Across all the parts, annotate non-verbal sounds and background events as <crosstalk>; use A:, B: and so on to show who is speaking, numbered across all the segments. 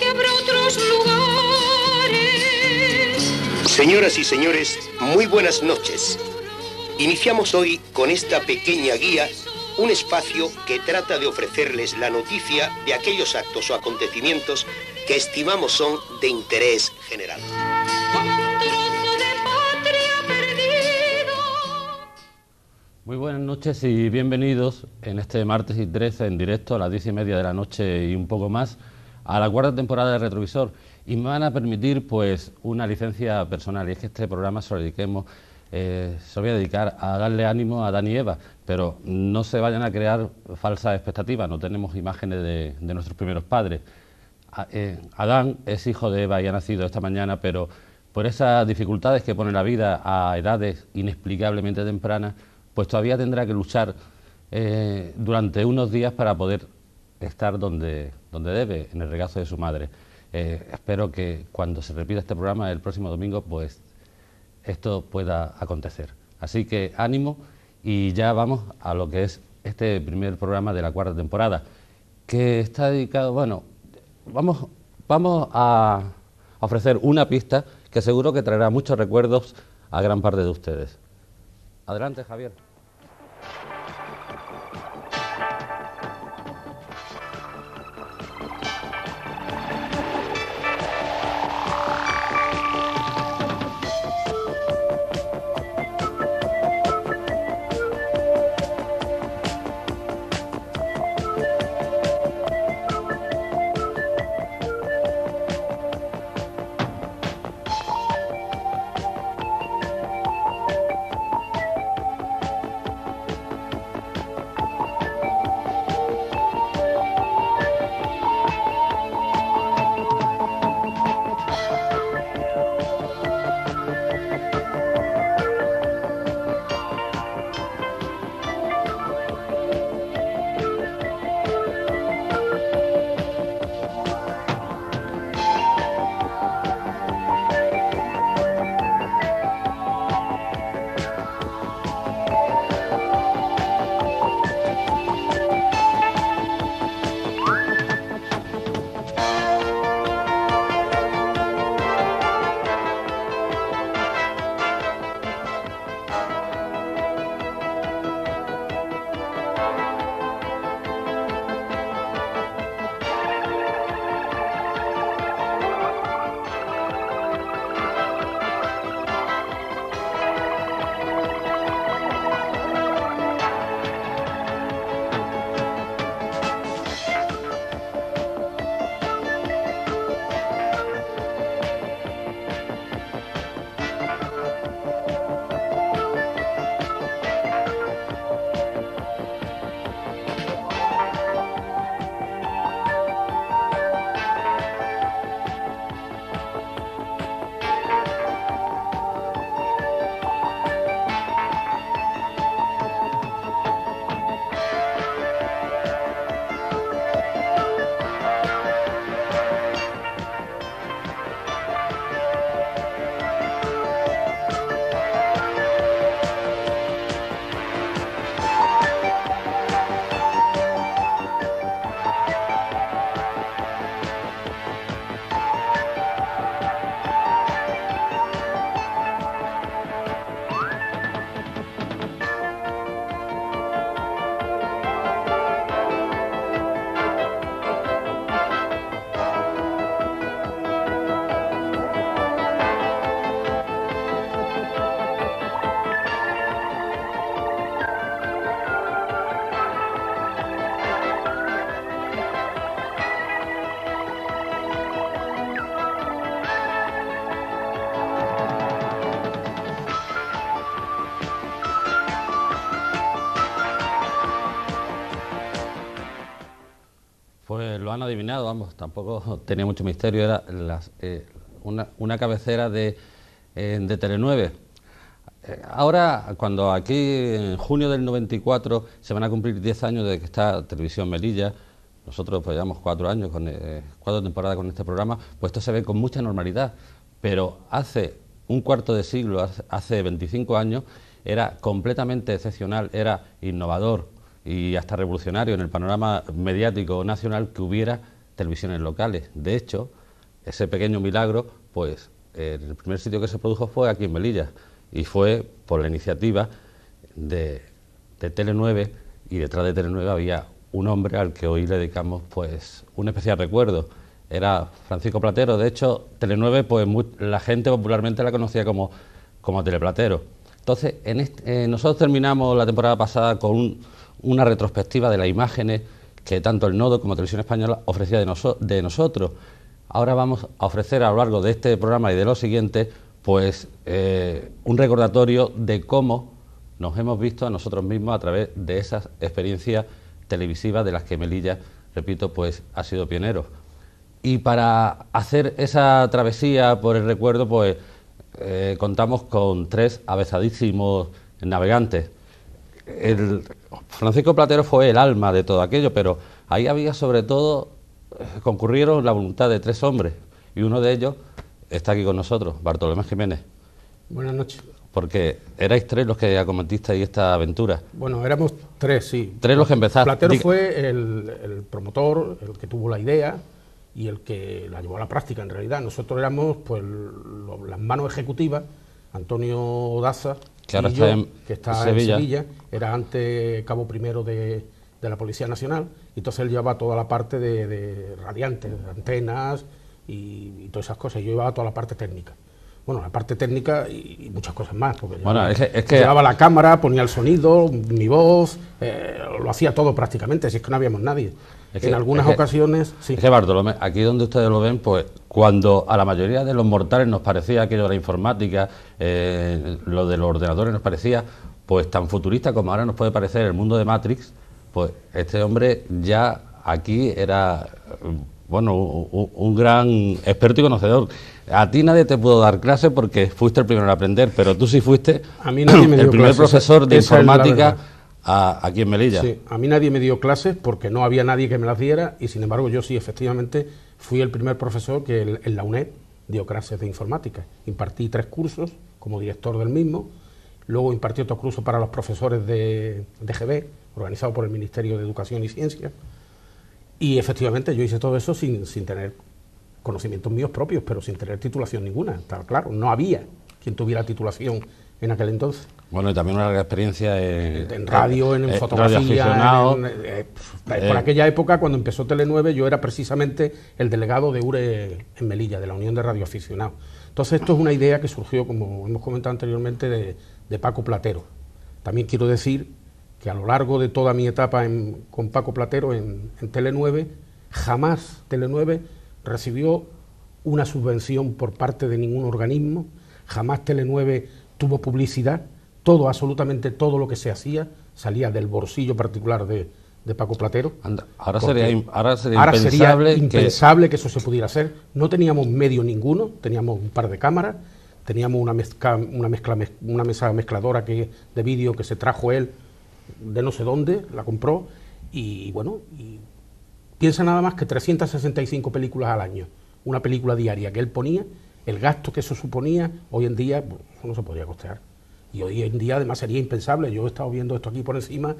A: que habrá otros lugares.
B: Señoras y señores, muy buenas noches. Iniciamos hoy con esta pequeña guía un espacio que trata de ofrecerles la noticia de aquellos actos o acontecimientos que estimamos son de interés general.
C: Muy buenas noches y bienvenidos en este martes y 13 en directo a las 10 y media de la noche y un poco más a la cuarta temporada de Retrovisor. Y me van a permitir pues una licencia personal y es que este programa se lo dediquemos, eh, se lo voy a dedicar a darle ánimo a Dani y Eva, pero no se vayan a crear falsas expectativas, no tenemos imágenes de, nuestros primeros padres. Eh, Adán es hijo de Eva y ha nacido esta mañana, pero por esas dificultades que pone la vida a edades inexplicablemente tempranas, pues todavía tendrá que luchar eh, durante unos días para poder estar donde, donde debe, en el regazo de su madre. Eh, espero que cuando se repita este programa el próximo domingo, pues esto pueda acontecer. Así que ánimo y ya vamos a lo que es este primer programa de la cuarta temporada, que está dedicado, bueno, vamos, vamos a ofrecer una pista que seguro que traerá muchos recuerdos a gran parte de ustedes. Adelante, Javier. Lo han adivinado, vamos, tampoco tenía mucho misterio, era las, eh, una, una cabecera de, eh, de Telenueve. Eh, ahora, cuando aquí en junio del 94 se van a cumplir 10 años de que está Televisión Melilla, nosotros pues llevamos cuatro años, con, eh, cuatro temporadas con este programa, pues esto se ve con mucha normalidad, pero hace un cuarto de siglo, hace, hace 25 años, era completamente excepcional, era innovador y hasta revolucionario en el panorama mediático nacional que hubiera televisiones locales. De hecho, ese pequeño milagro, pues el primer sitio que se produjo fue aquí en Melilla y fue por la iniciativa de, de Tele9 y detrás de Tele9 había un hombre al que hoy le dedicamos pues un especial recuerdo. Era Francisco Platero, de hecho Tele9 pues la gente popularmente la conocía como, como Teleplatero. Entonces, en eh, nosotros terminamos la temporada pasada con una retrospectiva de las imágenes que tanto el Nodo como Televisión Española ofrecía de, nosotros. Ahora vamos a ofrecer a lo largo de este programa y de los siguientes, pues eh, un recordatorio de cómo nos hemos visto a nosotros mismos a través de esas experiencias televisivas de las que Melilla, repito, pues ha sido pionero. Y para hacer esa travesía por el recuerdo, pues eh, contamos con tres avezadísimos navegantes. El Francisco Platero fue el alma de todo aquello, pero ahí había sobre todo, eh, concurrieron la voluntad de tres hombres, y uno de ellos está aquí con nosotros, Bartolomé Jiménez.
D: Buenas noches.
C: Porque erais tres los que acometisteis esta aventura.
D: Bueno, éramos tres, sí.
C: Tres los que empezaron.
D: Platero fue el, promotor, el que tuvo la idea y el que la llevó a la práctica en realidad. Nosotros éramos pues las manos ejecutivas, Antonio Daza,
C: que ahora está, en,
D: que está Sevilla. en Sevilla, era antes cabo primero de, la Policía Nacional, y entonces él llevaba toda la parte de, radiantes, de antenas y, todas esas cosas, yo llevaba toda la parte técnica bueno, la parte técnica y, muchas cosas más. Porque
C: bueno, es que,
D: llevaba la cámara, ponía el sonido, mi voz, eh, lo hacía todo prácticamente, si es que no habíamos nadie. En algunas ocasiones, sí.
C: Es que Bartolomé, aquí donde ustedes lo ven, pues cuando a la mayoría de los mortales nos parecía aquello de la informática, eh, lo de los ordenadores nos parecía pues tan futurista como ahora nos puede parecer el mundo de Matrix, pues este hombre ya aquí era bueno, un, gran experto y conocedor. A ti nadie te pudo dar clase porque fuiste el primero en aprender, pero tú sí fuiste <clears throat> el primer profesor de informática aquí en Melilla.
D: Sí, a mí nadie me dio clases porque no había nadie que me las diera y sin embargo yo sí efectivamente fui el primer profesor que en la UNED dio clases de informática. Impartí tres cursos como director del mismo, luego impartí otro curso para los profesores de, de GB, organizado por el Ministerio de Educación y Ciencia y efectivamente yo hice todo eso sin, sin tener conocimientos míos propios, pero sin tener titulación ninguna, está claro, no había quien tuviera titulación en aquel entonces.
C: Bueno, y también una larga experiencia
D: en, radio, en, fotografía. Eh, por eh. aquella época, cuando empezó Tele9, yo era precisamente el delegado de URE en Melilla, de la Unión de Radioaficionados. Entonces, esto es una idea que surgió, como hemos comentado anteriormente, de, de Paco Platero. También quiero decir que a lo largo de toda mi etapa con Paco Platero en, en Tele9, jamás Tele9 recibió una subvención por parte de ningún organismo, jamás Tele9 tuvo publicidad, todo, absolutamente todo lo que se hacía salía del bolsillo particular de, Paco Platero.
C: ahora, sería,
D: impensable, que... eso se pudiera hacer. No teníamos medio ninguno, teníamos un par de cámaras, teníamos una, mezcla, una, mezcla, una mesa mezcladora que, de vídeo que se trajo él de no sé dónde, la compró y bueno, y piensa nada más que 365 películas al año, una película diaria que él ponía, el gasto que eso suponía, hoy en día no se podía costear. Y hoy en día además sería impensable, yo he estado viendo esto aquí por encima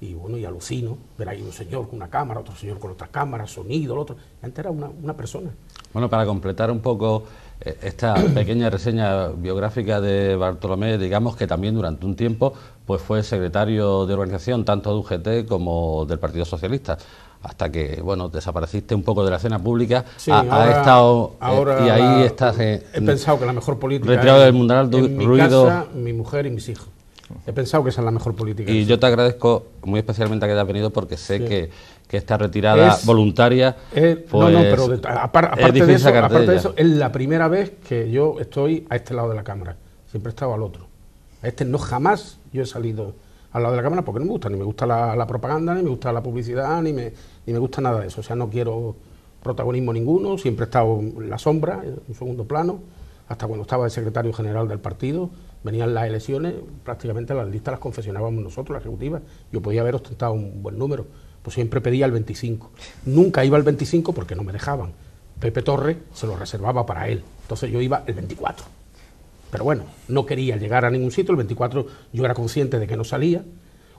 D: y bueno, y alucino, ver ahí un señor con una cámara, otro señor con otra cámara, sonido, el otro, antes era una, una persona.
C: Bueno, para completar un poco eh, esta <clears throat> pequeña reseña biográfica de Bartolomé, digamos que también durante un tiempo pues fue secretario de organización tanto de UGT como del Partido Socialista hasta que bueno desapareciste un poco de la escena pública ha, estado
D: eh, y ahí estás he pensado que la mejor política
C: retirado del mundial en
D: mi casa, mi mujer y mis hijos he pensado que esa es la mejor política
C: y yo te agradezco muy especialmente que hayas venido porque sé que que esta retirada voluntaria.
D: no, no, pero aparte, de eso, aparte, de eso, es la primera vez que yo estoy a este lado de la cámara. Siempre he estado al otro. A este no jamás yo he salido al lado de la cámara porque no me gusta, ni me gusta la, propaganda, ni me gusta la publicidad, ni me, ni me gusta nada de eso. O sea, no quiero protagonismo ninguno, siempre he estado en la sombra, en segundo plano, hasta cuando estaba el secretario general del partido, venían las elecciones, prácticamente las listas las confesionábamos nosotros, la ejecutiva. Yo podía haber ostentado un buen número pues siempre pedía el 25. Nunca iba al 25 porque no me dejaban. Pepe Torre se lo reservaba para él. Entonces yo iba el 24. Pero bueno, no quería llegar a ningún sitio. El 24 yo era consciente de que no salía.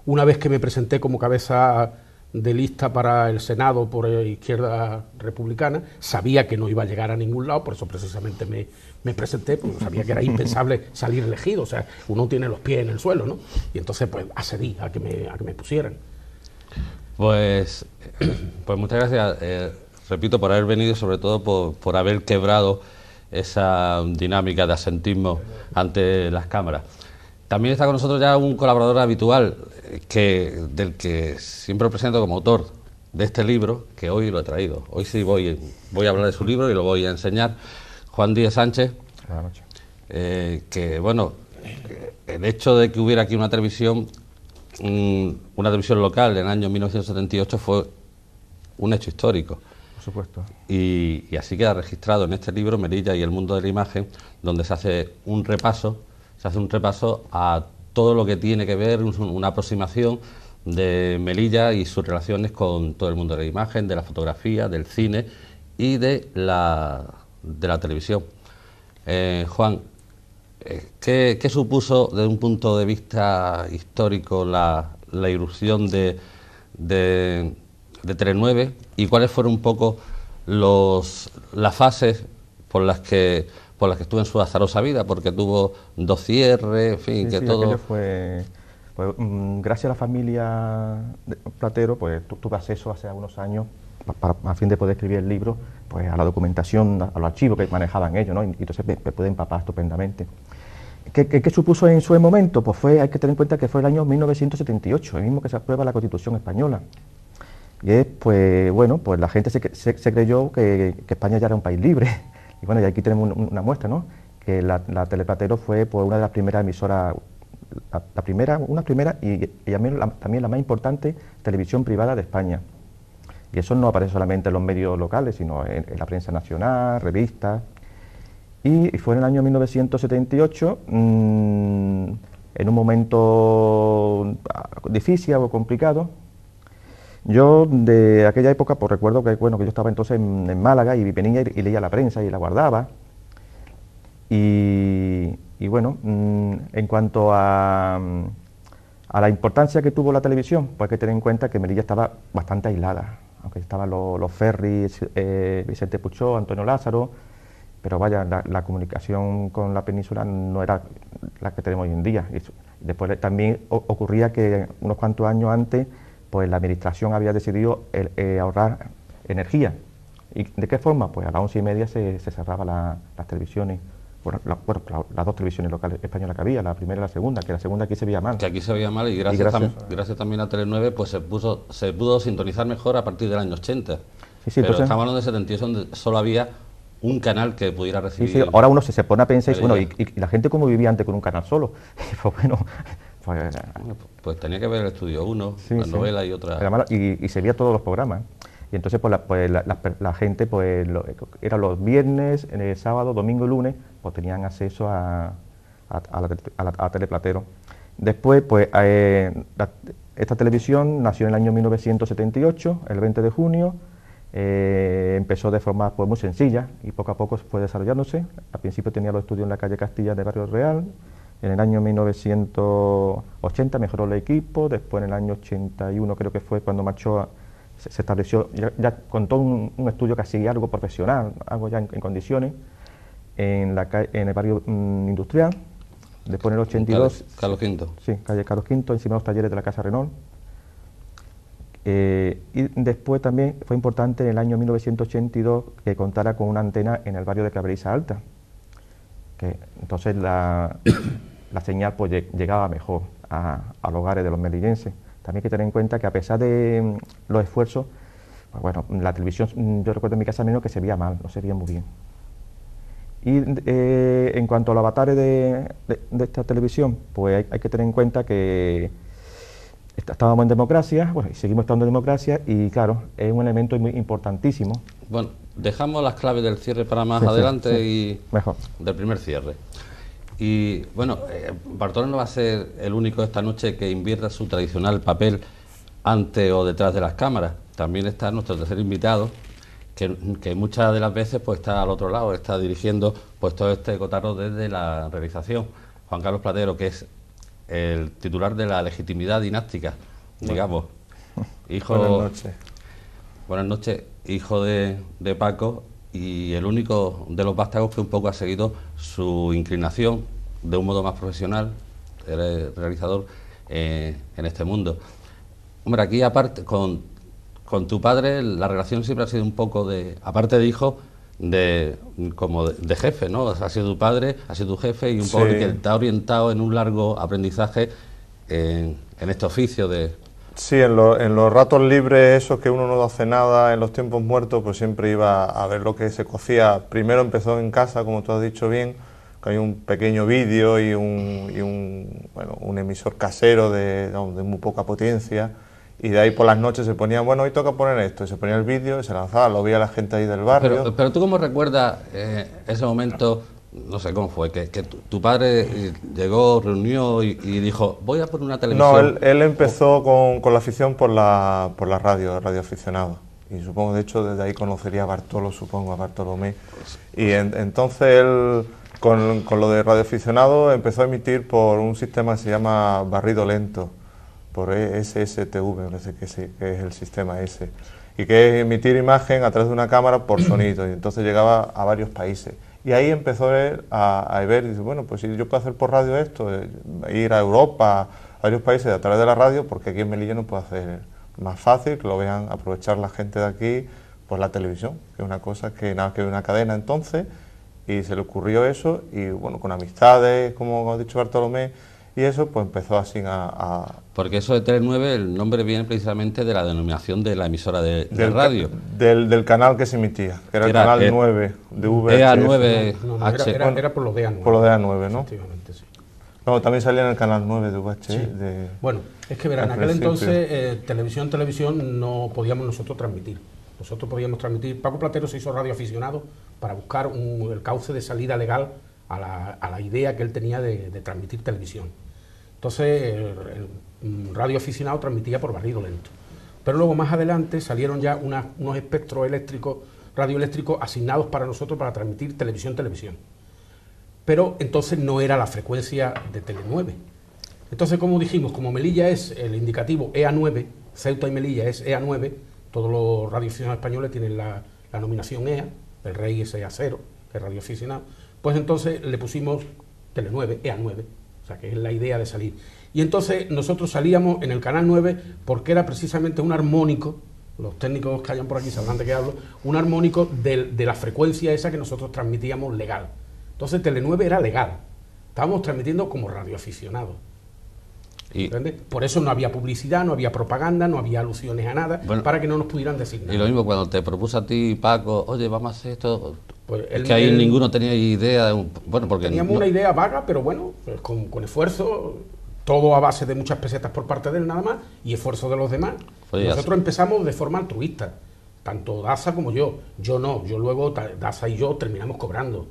D: Una vez que me presenté como cabeza de lista para el Senado por izquierda republicana, sabía que no iba a llegar a ningún lado, por eso precisamente me, me presenté, porque sabía que era impensable <laughs> salir elegido, o sea, uno tiene los pies en el suelo, ¿no? Y entonces pues accedí a que me, a que me pusieran.
C: Pues, <clears throat> pues muchas gracias, eh, repito, por haber venido y sobre todo por, por haber quebrado esa dinámica de asentismo ante las cámaras. También está con nosotros ya un colaborador habitual que, del que siempre presento como autor de este libro, que hoy lo he traído. Hoy sí voy, voy a hablar de su libro y lo voy a enseñar. Juan Díaz Sánchez, eh, que bueno, el hecho de que hubiera aquí una televisión, una televisión local en el año 1978 fue un hecho histórico. Y, así queda registrado en este libro, Merilla y el mundo de la imagen, donde se hace un repaso se hace un repaso a todo lo que tiene que ver, una aproximación de Melilla y sus relaciones con todo el mundo de la imagen, de la fotografía, del cine y de la, de la televisión. Eh, Juan, eh, ¿qué, supuso desde un punto de vista histórico la, irrupción de, de, de Tele9 y cuáles fueron un poco los, las fases por las que por las que estuvo en su azarosa vida, porque tuvo dos cierres, en fin, que todo...
E: fue, pues, mm, gracias a la familia Platero, pues tuve acceso hace algunos años, a fin de poder escribir el libro, pues a la documentación, a, los archivos que manejaban ellos, ¿no? Y, entonces me, pude empapar estupendamente. ¿Qué, ¿Qué, supuso en su momento? Pues fue, hay que tener en cuenta que fue el año 1978, el mismo que se aprueba la Constitución española. Y es, pues, bueno, pues la gente se, se, creyó que, España ya era un país libre <laughs> y bueno, y aquí tenemos una muestra, ¿no? Que la, la Teleplatero fue pues, una de las primeras emisoras, la, primera, una primera y, también, la, más importante televisión privada de España. Y eso no aparece solamente en los medios locales, sino en, la prensa nacional, revistas. Y, fue en el año 1978, mm, en un momento ah, difícil o complicado, yo de aquella época, pues recuerdo que, bueno, que yo estaba entonces en, Málaga y venía y, leía la prensa y la guardaba. Y, bueno, mm, en cuanto a, a, la importancia que tuvo la televisión, pues hay que tener en cuenta que Melilla estaba bastante aislada, aunque estaban los, ferries, eh, Vicente Puchó, Antonio Lázaro, pero vaya, la, comunicación con la península no era la que tenemos hoy en día. Y después también ocurría que unos cuantos años antes pues la administración había decidido eh, ahorrar energía. ¿Y de qué forma? Pues a las once y media se, cerraban las televisiones, bueno, las dos televisiones locales españolas que había, la primera y la segunda, que la segunda aquí se veía mal.
C: Que aquí se veía mal y gracias, gracias. también a Tele9 pues se, puso, se pudo sintonizar mejor a partir del año 80. Sí, sí, Pero estamos hablando de 78 donde solo había un canal que pudiera recibir.
E: Sí, ahora uno se, se pone a pensar, y, bueno, y, la gente cómo vivía antes con un canal solo. <laughs> pues bueno,
C: pues, pues, tenía que ver el estudio uno, la novela y otra.
E: Y, se veía todos los programas. Y entonces pues la, pues, la, gente, pues lo, era los viernes, en el sábado, domingo y lunes, pues tenían acceso a, a, Teleplatero. Después, pues eh, esta televisión nació en el año 1978, el 20 de junio, eh, empezó de forma pues, muy sencilla y poco a poco fue desarrollándose. Al principio tenía los estudios en la calle Castilla de Barrio Real, en el año 1980 mejoró el equipo, después en el año 81 creo que fue cuando marchó, se, estableció ya, con todo un, estudio casi algo profesional, algo ya en, condiciones, en, la, en el barrio mm, industrial. Después en el 82...
C: Carlos V.
E: Sí, calle Carlos V, encima de los talleres de la Casa Renault. Eh, y después también fue importante en el año 1982 que contara con una antena en el barrio de Cabreriza Alta, que entonces la, <coughs> señal pues llegaba mejor a, los hogares de los melillenses. También hay que tener en cuenta que a pesar de mm, los esfuerzos, pues bueno, la televisión, mm, yo recuerdo en mi casa menos que se veía mal, no se veía muy bien. Y eh, en cuanto a los avatares de, esta televisión, pues hay, que tener en cuenta que estábamos en democracia, bueno, y seguimos estando en democracia, y claro, es un elemento muy importantísimo.
C: Bueno, dejamos las claves del cierre para más adelante y Mejor. del primer cierre. Y bueno, eh, Bartolo no va a ser el único esta noche que invierta su tradicional papel ante o detrás de las cámaras. También está nuestro tercer invitado, que, muchas de las veces pues está al otro lado, está dirigiendo pues todo este cotarro desde la realización. Juan Carlos Platero, que es el titular de la legitimidad dinástica, digamos. <laughs> hijo... Buenas noches. Buenas noches, hijo de, de Paco y el único de los vástagos que un poco ha seguido su inclinación de un modo más profesional, eres realizador eh, en este mundo. Hombre, aquí aparte, con, con, tu padre la relación siempre ha sido un poco de, aparte de hijo, de como de, jefe, ¿no? Ha sido tu padre, ha sido tu jefe y un poco que te ha orientado en un largo aprendizaje en, en este oficio de,
F: Sí, en, los ratos libres, esos que uno no hace nada, en los tiempos muertos, pues siempre iba a ver lo que se cocía. Primero empezó en casa, como tú has dicho bien, que hay un pequeño vídeo y un, bueno, un emisor casero de, de, muy poca potencia. Y de ahí por las noches se ponía, bueno, hoy toca poner esto, y se ponía el vídeo y se lanzaba, lo veía la gente ahí del barrio.
C: Pero, pero tú cómo recuerdas eh, ese momento no sé cómo fue, que, tu, padre eh, llegó, reunió y, dijo, voy a poner una televisión.
F: No, él, empezó con, la afición por la, por la radio, radio aficionado. Y supongo, de hecho, desde ahí conocería a Bartolo, supongo, a Bartolomé. Y entonces él, con, lo de radio aficionado, empezó a emitir por un sistema que se llama barrido lento, por e SSTV, parece que, que es el sistema ese. Y que es emitir imagen a través de una cámara por sonido. Y entonces llegaba a varios países. Y ahí empezó él a, ver, y dice, bueno, pues si yo puedo hacer por radio esto, eh, ir a Europa, a varios países a través de la radio, porque aquí en Melilla no puedo hacer más fácil, que lo vean aprovechar la gente de aquí, pues la televisión, que es una cosa que nada que una cadena entonces, y se le ocurrió eso, y bueno, con amistades, como ha dicho Bartolomé, y eso pues empezó así a,
C: Porque eso de Tele9, el nombre viene precisamente de la denominación de la emisora de, radio.
F: Del, canal que se emitía, que era, el canal 9 de VHF.
C: EA9H.
D: era, era, por los de A9.
F: Por los de A9, ¿no? Efectivamente, sí. No, también salía en el canal 9 de VHF. Sí.
D: bueno, es que verán, en aquel entonces eh, televisión, televisión no podíamos nosotros transmitir. Nosotros podíamos transmitir, Paco Platero se hizo radio aficionado para buscar un, el cauce de salida legal a la, a la idea que él tenía de, de transmitir televisión. Entonces, el, radio aficionado transmitía por barrido lento. Pero luego más adelante salieron ya unos espectros eléctricos, radioeléctricos asignados para nosotros para transmitir televisión-televisión. Pero entonces no era la frecuencia de Tele9. Entonces, como dijimos, como Melilla es el indicativo EA9, Ceuta y Melilla es EA9, todos los radioaficionados españoles tienen la, la nominación EA, el Rey es EA0, que es radioaficionado, pues entonces le pusimos Tele9, EA9, o sea, que es la idea de salir. Y entonces nosotros salíamos en el canal 9 porque era precisamente un armónico, los técnicos que hayan por aquí sabrán de qué hablo, un armónico de, la frecuencia esa que nosotros transmitíamos legal. Entonces Tele 9 era legal. Estábamos transmitiendo como radioaficionados. Y, Por eso no había publicidad, no había propaganda, no había alusiones a nada, para que no nos pudieran decir nada.
C: Y lo mismo cuando te propuso a ti, Paco, oye, vamos a hacer esto, pues es que ahí ninguno tenía idea, de bueno, porque...
D: Teníamos una idea vaga, pero bueno, pues con, esfuerzo, todo a base de muchas pesetas por parte de él nada más, y esfuerzo de los demás. Nosotros empezamos de forma altruista, tanto Daza como yo. Yo no, yo luego, Daza y yo terminamos cobrando.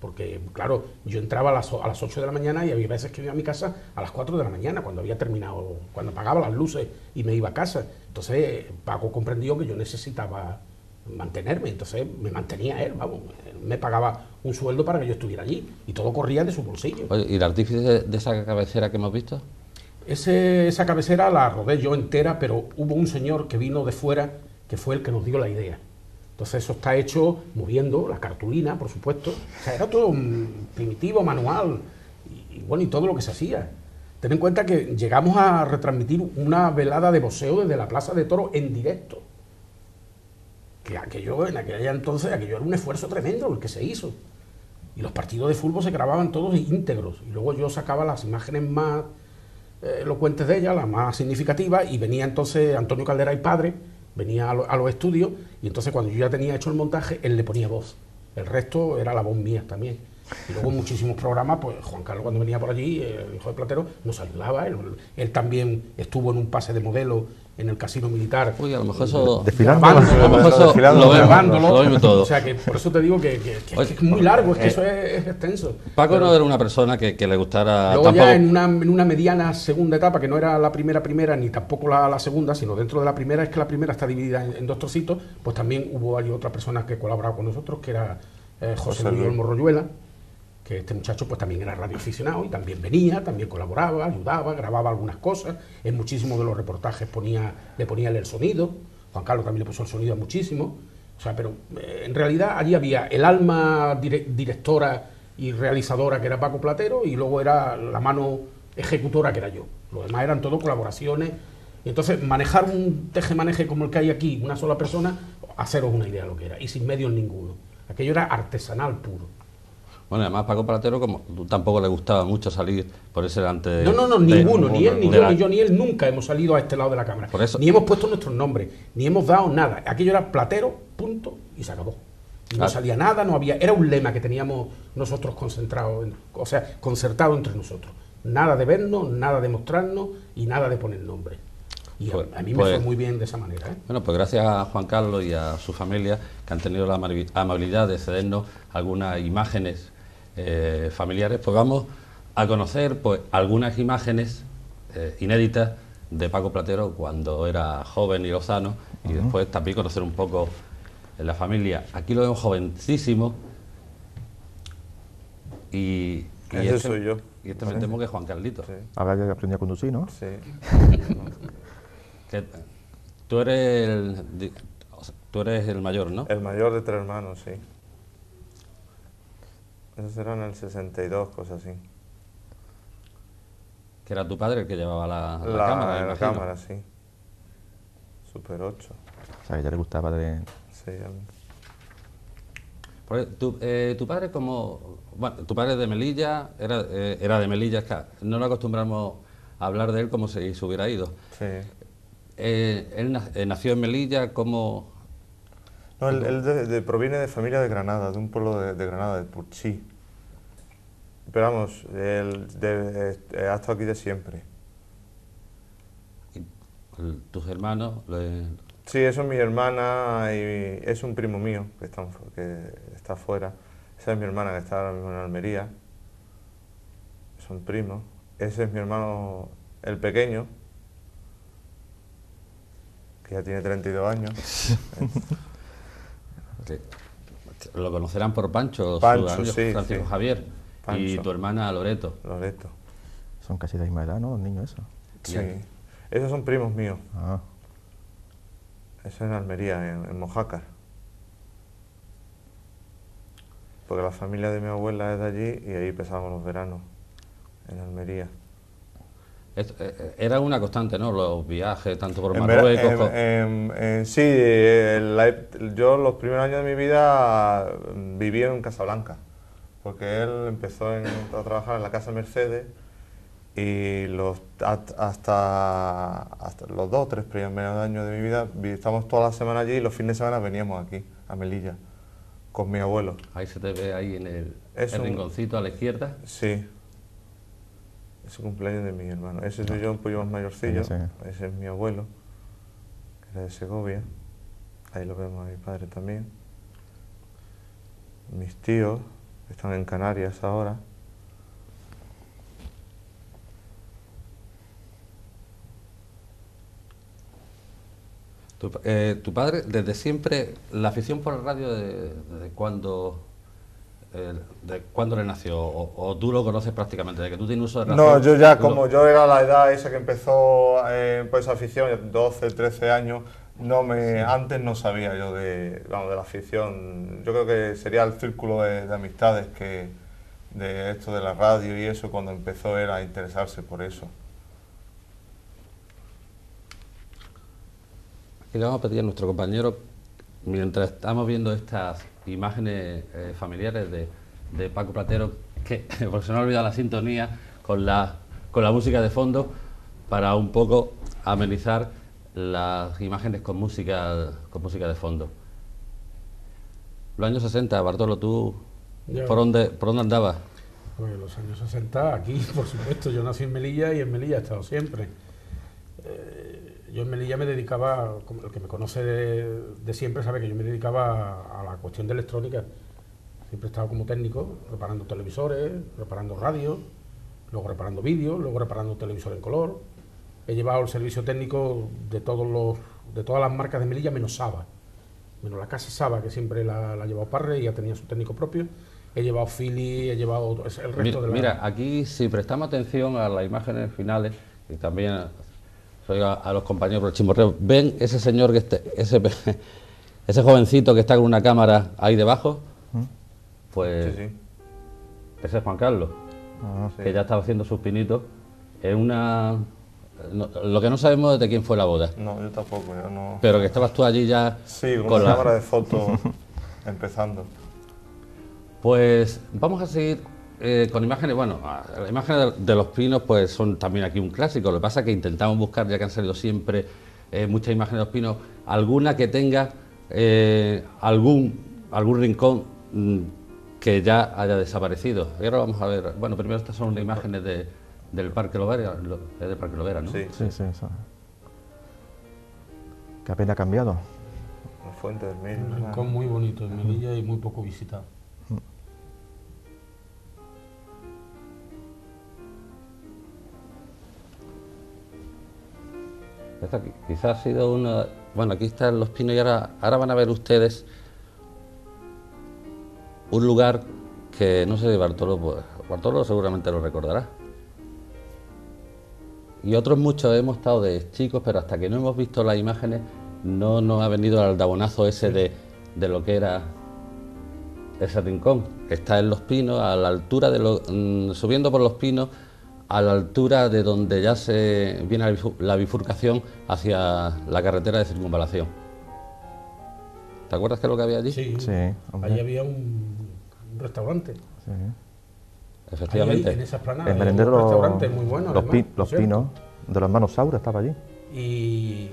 D: Porque, claro, yo entraba a las, a las 8 de la mañana y había veces que iba a mi casa a las 4 de la mañana, cuando había terminado, cuando apagaba las luces y me iba a casa. Entonces, Paco comprendió que yo necesitaba mantenerme. Entonces me mantenía él, vamos, me pagaba un sueldo para que yo estuviera allí y todo corría de su bolsillo.
C: ¿Y el artífice de, esa cabecera que hemos visto?
D: Ese, esa cabecera la rodé yo entera, pero hubo un señor que vino de fuera que fue el que nos dio la idea. Entonces eso está hecho moviendo la cartulina, por supuesto. O sea, era todo primitivo, manual, y, bueno, y todo lo que se hacía. Ten en cuenta que llegamos a retransmitir una velada de boxeo desde la Plaza de Toro en directo que aquello en aquella entonces aquello era un esfuerzo tremendo el que se hizo. Y los partidos de fútbol se grababan todos íntegros. Y luego yo sacaba las imágenes más eh, elocuentes de ella, las más significativas, y venía entonces Antonio Caldera y padre, venía a, los estudios, y entonces cuando yo ya tenía hecho el montaje, él le ponía voz. El resto era la voz mía también. Y luego muchísimos programas, pues Juan Carlos cuando venía por allí, el hijo de Platero, nos ayudaba. Él, él también estuvo en un pase de modelo en el casino militar.
C: Uy, a lo mejor eso.
E: Desfilando,
C: a lo mejor eso
D: lo vemos, todo. O sea, que por eso te digo que, es muy largo, es que eh, eso es, extenso.
C: Paco no era una persona que, le gustara.
D: Luego ya en una, en una, mediana segunda etapa, que no era la primera primera ni tampoco la, la, segunda, sino dentro de la primera, es que la primera está dividida en, dos trocitos, pues también hubo hay otra persona que colaboraba con nosotros, que era eh, José, Miguel Morroyuela que este muchacho pues también era radioaficionado y también venía, también colaboraba, ayudaba, grababa algunas cosas, en muchísimos de los reportajes le ponía el sonido, Juan Carlos también le puso el sonido a muchísimo, o sea, pero eh, en realidad allí había el alma directora y realizadora que era Paco Platero y luego era la mano ejecutora que era yo. Lo demás eran todo colaboraciones. Y entonces manejar un teje-maneje como el que hay aquí, una sola persona, haceros una idea de lo que era, y sin medios ninguno. Aquello era artesanal puro.
C: Bueno, además Paco Platero, como tampoco le gustaba mucho salir por ese delante de...
D: No, no, no, ninguno, ni él, ni yo, ni yo, ni él, nunca hemos salido a este lado de la cámara. Por eso, ni hemos puesto nuestros nombres, ni hemos dado nada. Aquello era Platero, punto, y se acabó. no salía nada, no había... Era un lema que teníamos nosotros concentrado, o sea, concertado entre nosotros. Nada de vernos, nada de mostrarnos y nada de poner nombre. Y a, pues, mí me fue pues muy bien de esa manera. ¿eh?
C: Bueno, pues gracias a Juan Carlos y a su familia que han tenido la amabilidad de cedernos algunas imágenes eh, familiares, pues vamos a conocer pues, algunas imágenes eh, inéditas de Paco Platero cuando era joven y lozano y después también conocer un poco la familia. Aquí lo vemos jovencísimo y,
F: y este, soy yo.
C: Y este me temo que es Juan Carlito. Sí.
E: Ahora que aprendí a conducir, ¿no?
F: Sí. <laughs>
C: tú eres el, tú eres el mayor, ¿no?
F: El mayor de tres hermanos, sí. Eso será en el 62, cosas así.
C: Que era tu padre el que llevaba la, la, cámara.
F: La cámara, sí. Super 8.
E: O sea, que ya le gustaba de...
F: Sí, a mí.
C: Tu, eh, tu padre como... Bueno, tu padre de Melilla, era, eh, era de Melilla, es que no lo acostumbramos a hablar de él como si se hubiera ido.
F: Sí.
C: Eh, él nació en Melilla como...
F: No, él, proviene de familia de Granada, de un pueblo de, Granada, de Purchí. Pero vamos, él ha estado aquí de siempre.
C: ¿Tus hermanos?
F: Sí, eso es mi hermana y es un primo mío que está, que está afuera. Esa es mi hermana que está ahora mismo en Almería. Son primos. Ese es mi hermano, el pequeño, que ya tiene 32 años. <laughs>
C: Lo conocerán por Pancho,
F: Pancho
C: su Francisco Javier. Y tu hermana Loreto.
F: Loreto.
E: Son casi de la misma edad, ¿no? Los niños esos.
F: Sí. Esos son primos míos. Ah. Eso es en Almería, en, Mojácar. Porque la familia de mi abuela es de allí y ahí pasábamos los veranos, en Almería.
C: Eh, eh, era una constante, ¿no? Los viajes, tanto por Marruecos...
F: sí, yo los primeros años de mi vida viví en Casablanca, porque él empezó a trabajar en la Casa Mercedes y los, hasta, hasta los dos o tres primeros años de mi vida estamos toda la semana allí y los fines de semana veníamos aquí, a Melilla, con mi abuelo.
C: Ahí se te ve ahí en el, rinconcito a la izquierda.
F: Sí. Es el cumpleaños de mi hermano. Ese soy yo un poco más mayorcillo. Ese es mi abuelo, que era de Segovia. Ahí lo vemos a mi padre también. Mis tíos, están en Canarias ahora.
C: Eh, tu, padre, desde siempre, la afición por el radio, ¿desde de cuando de cuándo le nació? O, tú lo conoces prácticamente? ¿De que tú tienes uso de
F: razón? No, yo ya, como yo era la edad esa que empezó eh, pues esa afición, 12, 13 años, no me, antes no sabía yo de, vamos, de la afición. Yo creo que sería el círculo de, amistades que de esto de la radio y eso, cuando empezó era a interesarse por eso.
C: Y le vamos a pedir a nuestro compañero, mientras estamos viendo estas imágenes eh, familiares de, Paco Platero, que <laughs> por se no olvida la sintonía con la, con la música de fondo, para un poco amenizar las imágenes con música, con música de fondo. Los años 60, Bartolo, ¿tú por dónde, por dónde andabas?
D: Pues los años 60, aquí, <laughs> por supuesto, yo nací en Melilla y en Melilla he estado siempre. Eh, yo en Melilla me dedicaba, como el que me conoce de, siempre sabe que yo me dedicaba a, la cuestión de electrónica. Siempre he estado como técnico, reparando televisores, reparando radios, luego reparando vídeos, luego reparando televisores en color. He llevado el servicio técnico de todos los, de todas las marcas de Melilla menos Saba, menos la casa Saba que siempre la, ha llevado Parre y ya tenía su técnico propio. he llevado Philly, he llevado el resto
C: mira,
D: de la...
C: Mira, aquí si prestamos atención a las imágenes finales y también a, los compañeros por el chimorreo, ven ese señor que este, ese, <laughs> ese jovencito que está con una cámara ahí debajo, ¿Mm? pues ese es Juan Carlos, ah, que ya estaba haciendo sus pinitos. Es una lo que no sabemos es de quién fue la boda.
F: No, yo tampoco, yo no.
C: Pero que estabas tú allí ya.
F: Sí, con, la cámara de fotos <laughs> empezando.
C: Pues vamos a seguir eh, con imágenes. Bueno, las imágenes de, los pinos, pues son también aquí un clásico. Lo que pasa es que intentamos buscar, ya que han salido siempre eh, muchas imágenes de los pinos, alguna que tenga eh, algún, algún rincón mm, que ya haya desaparecido. Y ahora vamos a ver. Bueno, primero estas son imágenes de del Parque Lovera, es del Parque Lovera, ¿no?
E: Sí, sí, sí. Eso. ¿Qué apenas ha cambiado?
F: La fuente del Mil.
D: Un rincón muy bonito en Melilla y muy poco visitado.
C: Esta quizás ha sido una... Bueno, aquí están los pinos y ahora, ahora van a ver ustedes un lugar que no sé, Bartolo, pues, Bartolo seguramente lo recordará y otros muchos hemos estado de chicos, pero hasta que no hemos visto las imágenes no nos ha venido el aldabonazo ese de, de lo que era ese rincón. Está en Los Pinos, a la altura de lo, mm, subiendo por Los Pinos, a la altura de donde ya se viene la bifurcación hacia la carretera de circunvalación. ¿Te acuerdas qué es lo que había allí?
D: Sí, sí allí había un, restaurante. Sí.
C: Efectivamente.
D: en esa esplanada. un restaurante muy bueno.
E: Los, los pinos de los hermanos Saura estaba allí.
D: Y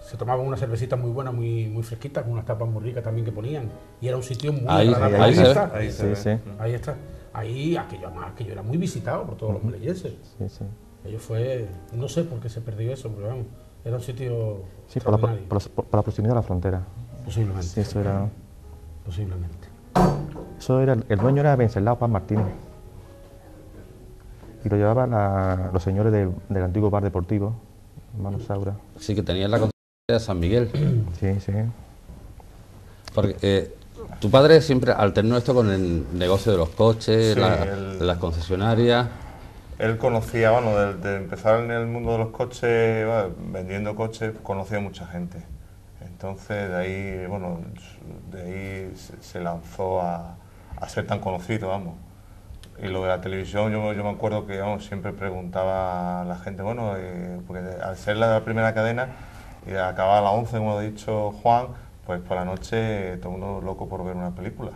D: se tomaban una cervecita muy buena, muy, muy fresquita, con unas tapas muy ricas también que ponían. Y era un sitio muy
C: ahí,
D: agradable.
C: Ahí,
D: está.
C: Ahí,
D: sí, sí. ahí está. Ahí aquello, aquello era muy visitado por todos los meleyenses. Sí, sí. Ello fue, no sé por qué se perdió eso, pero vamos, era un sitio
E: Sí, por la, por, la, proximidad de la frontera.
D: Posiblemente.
E: Sí, eso era...
D: Posiblemente.
E: Eso era, el dueño era Venceslao Paz Martínez y lo llevaban los señores del, antiguo bar deportivo, hermano Saura.
C: Sí, que tenía la de San Miguel. <clears throat>
E: Sí, sí.
C: Porque eh, tu padre siempre alternó esto con el negocio de los coches, las concesionarias.
F: Él conocía, bueno, de, empezar en el mundo de los coches, vendiendo coches, conocía mucha gente. Entonces, de ahí, bueno, de ahí se lanzó a, a ser tan conocido, vamos. Y lo de la televisión, yo, yo me acuerdo que siempre preguntaba a la gente, bueno, eh, porque al ser la, primera cadena y acababa a las 11, como ha dicho Juan, pues por la noche todo el mundo loco por ver una película.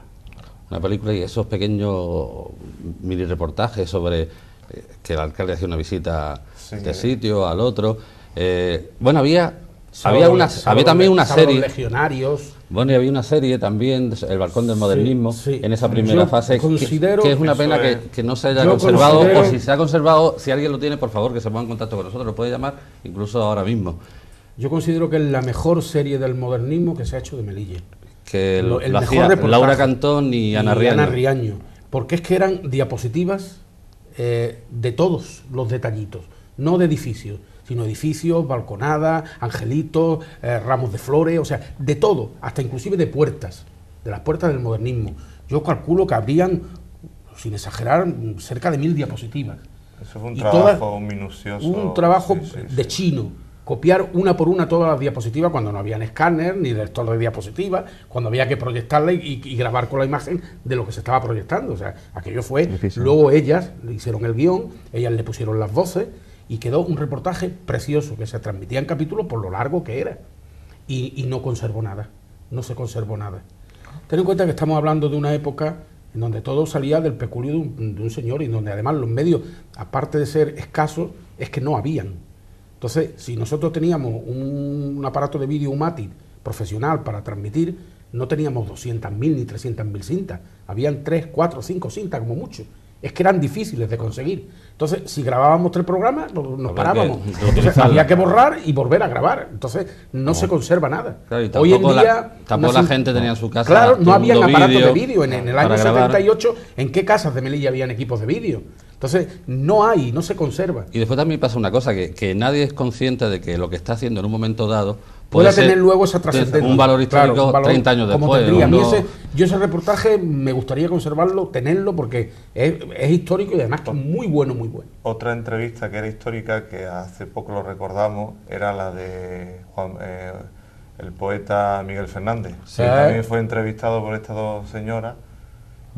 C: Una película y esos pequeños mini reportajes sobre eh, que el alcalde hacía una visita a este sitio, al otro. Eh, bueno, había había, una, había también una serie.
D: legionarios.
C: Bueno, y había una serie también, El Balcón del Modernismo, en esa primera fase, que, es una pena que, no se haya conservado, o si se ha conservado, si alguien lo tiene, por favor, que se ponga en contacto con nosotros, lo puede llamar incluso ahora mismo.
D: Yo considero que es la mejor serie del modernismo que se ha hecho de Melilla.
C: Que lo, hacía Laura Cantón y Ana Riaño.
D: Ana Riaño. Porque es que eran diapositivas eh, de todos los detallitos, no de edificios sino edificios, balconadas, angelitos, eh, ramos de flores, o sea, de todo, hasta inclusive de puertas, de las puertas del modernismo. Yo calculo que habrían, sin exagerar, cerca de mil diapositivas.
F: Eso fue un trabajo minucioso.
D: Un trabajo de chino. Copiar una por una todas las diapositivas cuando no había escáner ni lector de diapositivas, cuando había que proyectarla y, grabar con la imagen de lo que se estaba proyectando. O sea, aquello fue. Luego ellas le hicieron el guion, ellas le pusieron las voces y quedó un reportaje precioso que se transmitía en capítulos por lo largo que era y, no conservó nada, no se conservó nada. Ten en cuenta que estamos hablando de una época en donde todo salía del peculio de un, señor y donde además los medios, aparte de ser escasos, es que no habían. Entonces, si nosotros teníamos un, aparato de vídeo UMATI profesional para transmitir, no teníamos 200.000 ni 300.000 cintas, habían 3, 4, 5 cintas como mucho. Es que eran difíciles de conseguir. Entonces, si grabábamos tres programas, nos parábamos. Entonces, había que borrar y volver a grabar. Entonces, no, se conserva nada.
C: Hoy en día. La, tampoco la gente tenía en su casa.
D: Claro, no había aparatos de vídeo. En, el año 78, ¿en qué casas de Melilla habían equipos de vídeo? Entonces, no hay, no se conserva.
C: Y después también pasa una cosa: que, que nadie es consciente de que lo que está haciendo en un momento dado
D: pueda tener luego esa trascendencia.
C: Un valor histórico 30 años después.
D: Tendría. A mí ese, yo ese reportaje me gustaría conservarlo, tenerlo, porque es, es histórico y además que es muy bueno, muy bueno.
F: Otra entrevista que era histórica, que hace poco lo recordamos, era la de Juan, eh, el poeta Miguel Fernández. que también fue entrevistado por estas dos señoras.